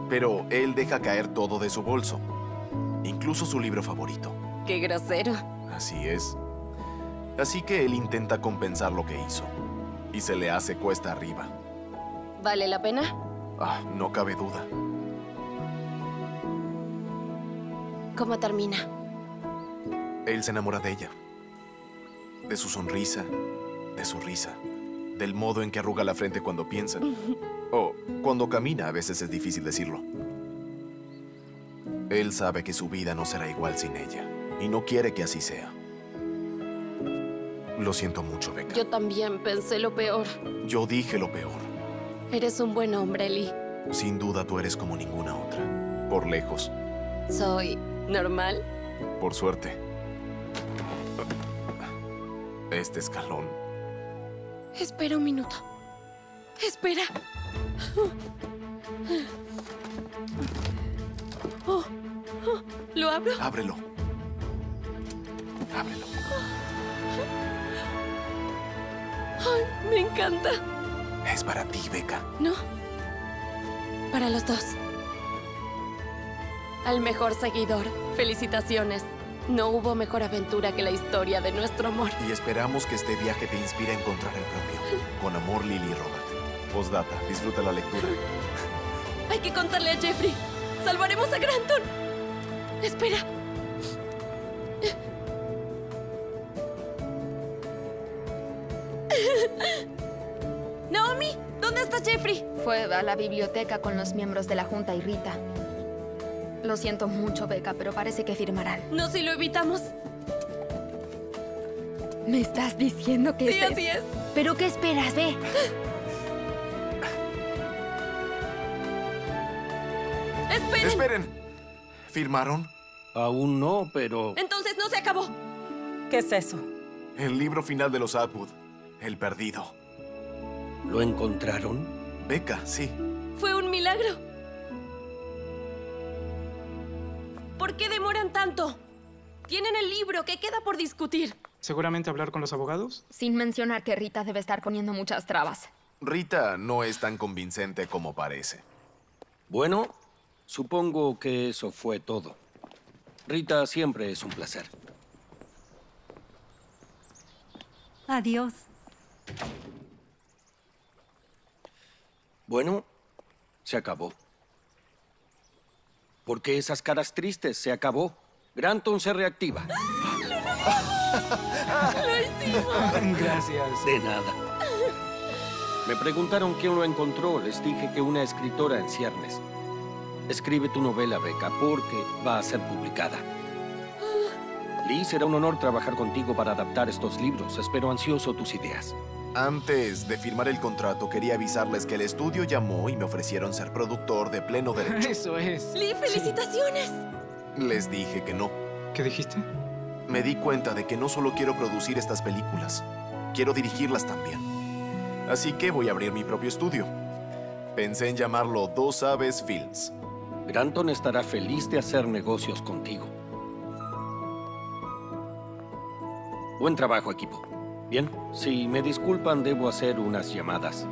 Pero él deja caer todo de su bolso. Incluso su libro favorito.
Qué grosero.
Así es. Así que él intenta compensar lo que hizo. Y se le hace cuesta arriba.
¿Vale la pena?
Ah, no cabe duda.
¿Cómo termina?
Él se enamora de ella. De su sonrisa, de su risa, del modo en que arruga la frente cuando piensa. O cuando camina, a veces es difícil decirlo. Él sabe que su vida no será igual sin ella. Y no quiere que así sea. Lo siento mucho, Becca.
Yo también pensé lo peor.
Yo dije lo peor.
Eres un buen hombre, Lee.
Sin duda tú eres como ninguna otra. Por lejos.
Soy normal.
Por suerte. Este escalón.
Espera un minuto. Espera. Oh, oh, ¿Lo abro?
Ábrelo. Ábrelo.
Ay, me encanta.
Es para ti, Becca.
¿No? Para los dos. Al mejor seguidor, felicitaciones. No hubo mejor aventura que la historia de nuestro amor.
Y esperamos que este viaje te inspire a encontrar el propio. Con amor, Lily y Robert. Postdata, disfruta la lectura.
Hay que contarle a Jeffrey. ¡Salvaremos a Granton! Espera. Naomi, ¿dónde está Jeffrey?
Fue a la biblioteca con los miembros de la Junta y Rita. Lo siento mucho, Becca, pero parece que firmarán.
No si lo evitamos.
¿Me estás diciendo que
Sí,
es-
así es.
¿Pero qué esperas? Ve.
¡Esperen!
¡Esperen! ¿Firmaron?
Aún no, pero...
Entonces no se acabó.
¿Qué es eso?
El libro final de los Atwood. El perdido.
¿Lo encontraron?
Becca, sí.
Fue un milagro. ¿Por qué demoran tanto? Tienen el libro que queda por discutir.
¿Seguramente hablar con los abogados?
Sin mencionar que Rita debe estar poniendo muchas trabas.
Rita no es tan convincente como parece.
Bueno, supongo que eso fue todo. Rita, siempre es un placer.
Adiós.
Bueno, se acabó. ¿Por qué esas caras tristes? Se acabó. Granton se reactiva.
¡Lo hicimos!
Gracias.
De nada. Me preguntaron quién lo encontró. Les dije que una escritora en ciernes. Escribe tu novela, Becca, porque va a ser publicada. Lee, será un honor trabajar contigo para adaptar estos libros. Espero ansioso tus ideas.
Antes de firmar el contrato, quería avisarles que el estudio llamó y me ofrecieron ser productor de pleno derecho.
Eso es.
Lee, felicitaciones.
Les dije que no.
¿Qué dijiste?
Me di cuenta de que no solo quiero producir estas películas, quiero dirigirlas también. Así que voy a abrir mi propio estudio. Pensé en llamarlo Dos Aves Films.
Granton estará feliz de hacer negocios contigo. Buen trabajo, equipo. Bien, si me disculpan, debo hacer unas llamadas.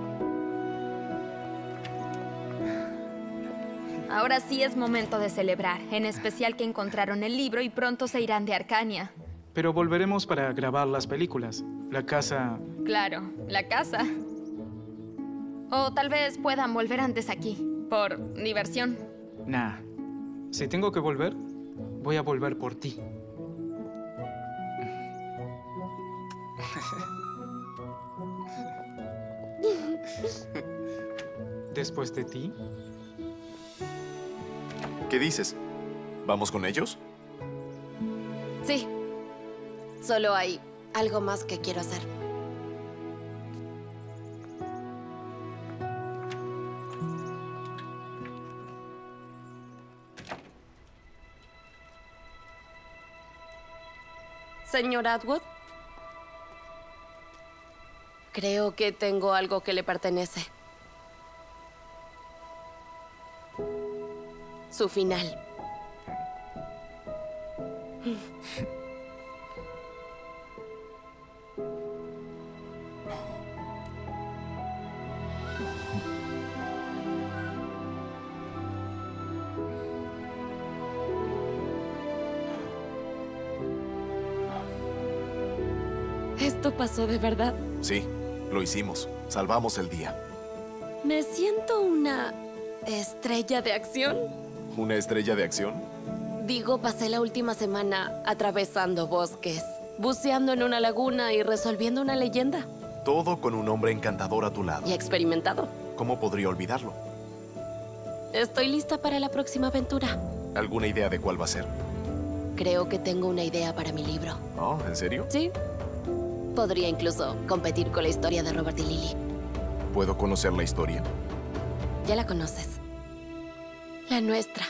Ahora sí es momento de celebrar, en especial que encontraron el libro y pronto se irán de Arcania.
Pero volveremos para grabar las películas. La casa...
Claro, la casa. O tal vez puedan volver antes aquí, por diversión.
Nah. Si tengo que volver, voy a volver por ti. ¿Después de ti?
¿Qué dices? ¿Vamos con ellos?
Sí. Solo hay algo más que quiero hacer. Señor Atwood. Creo que tengo algo que le pertenece. Su final. ¿Esto pasó de verdad?
Sí, lo hicimos. Salvamos el día.
Me siento una estrella de acción.
¿Una estrella de acción?
Digo, pasé la última semana atravesando bosques, buceando en una laguna y resolviendo una leyenda.
Todo con un hombre encantador a tu lado.
Y experimentado.
¿Cómo podría olvidarlo?
Estoy lista para la próxima aventura.
¿Alguna idea de cuál va a ser?
Creo que tengo una idea para mi libro.
Oh, ¿en serio?
Sí. Podría incluso competir con la historia de Robert y Lily.
¿Puedo conocer la historia?
Ya la conoces. La nuestra.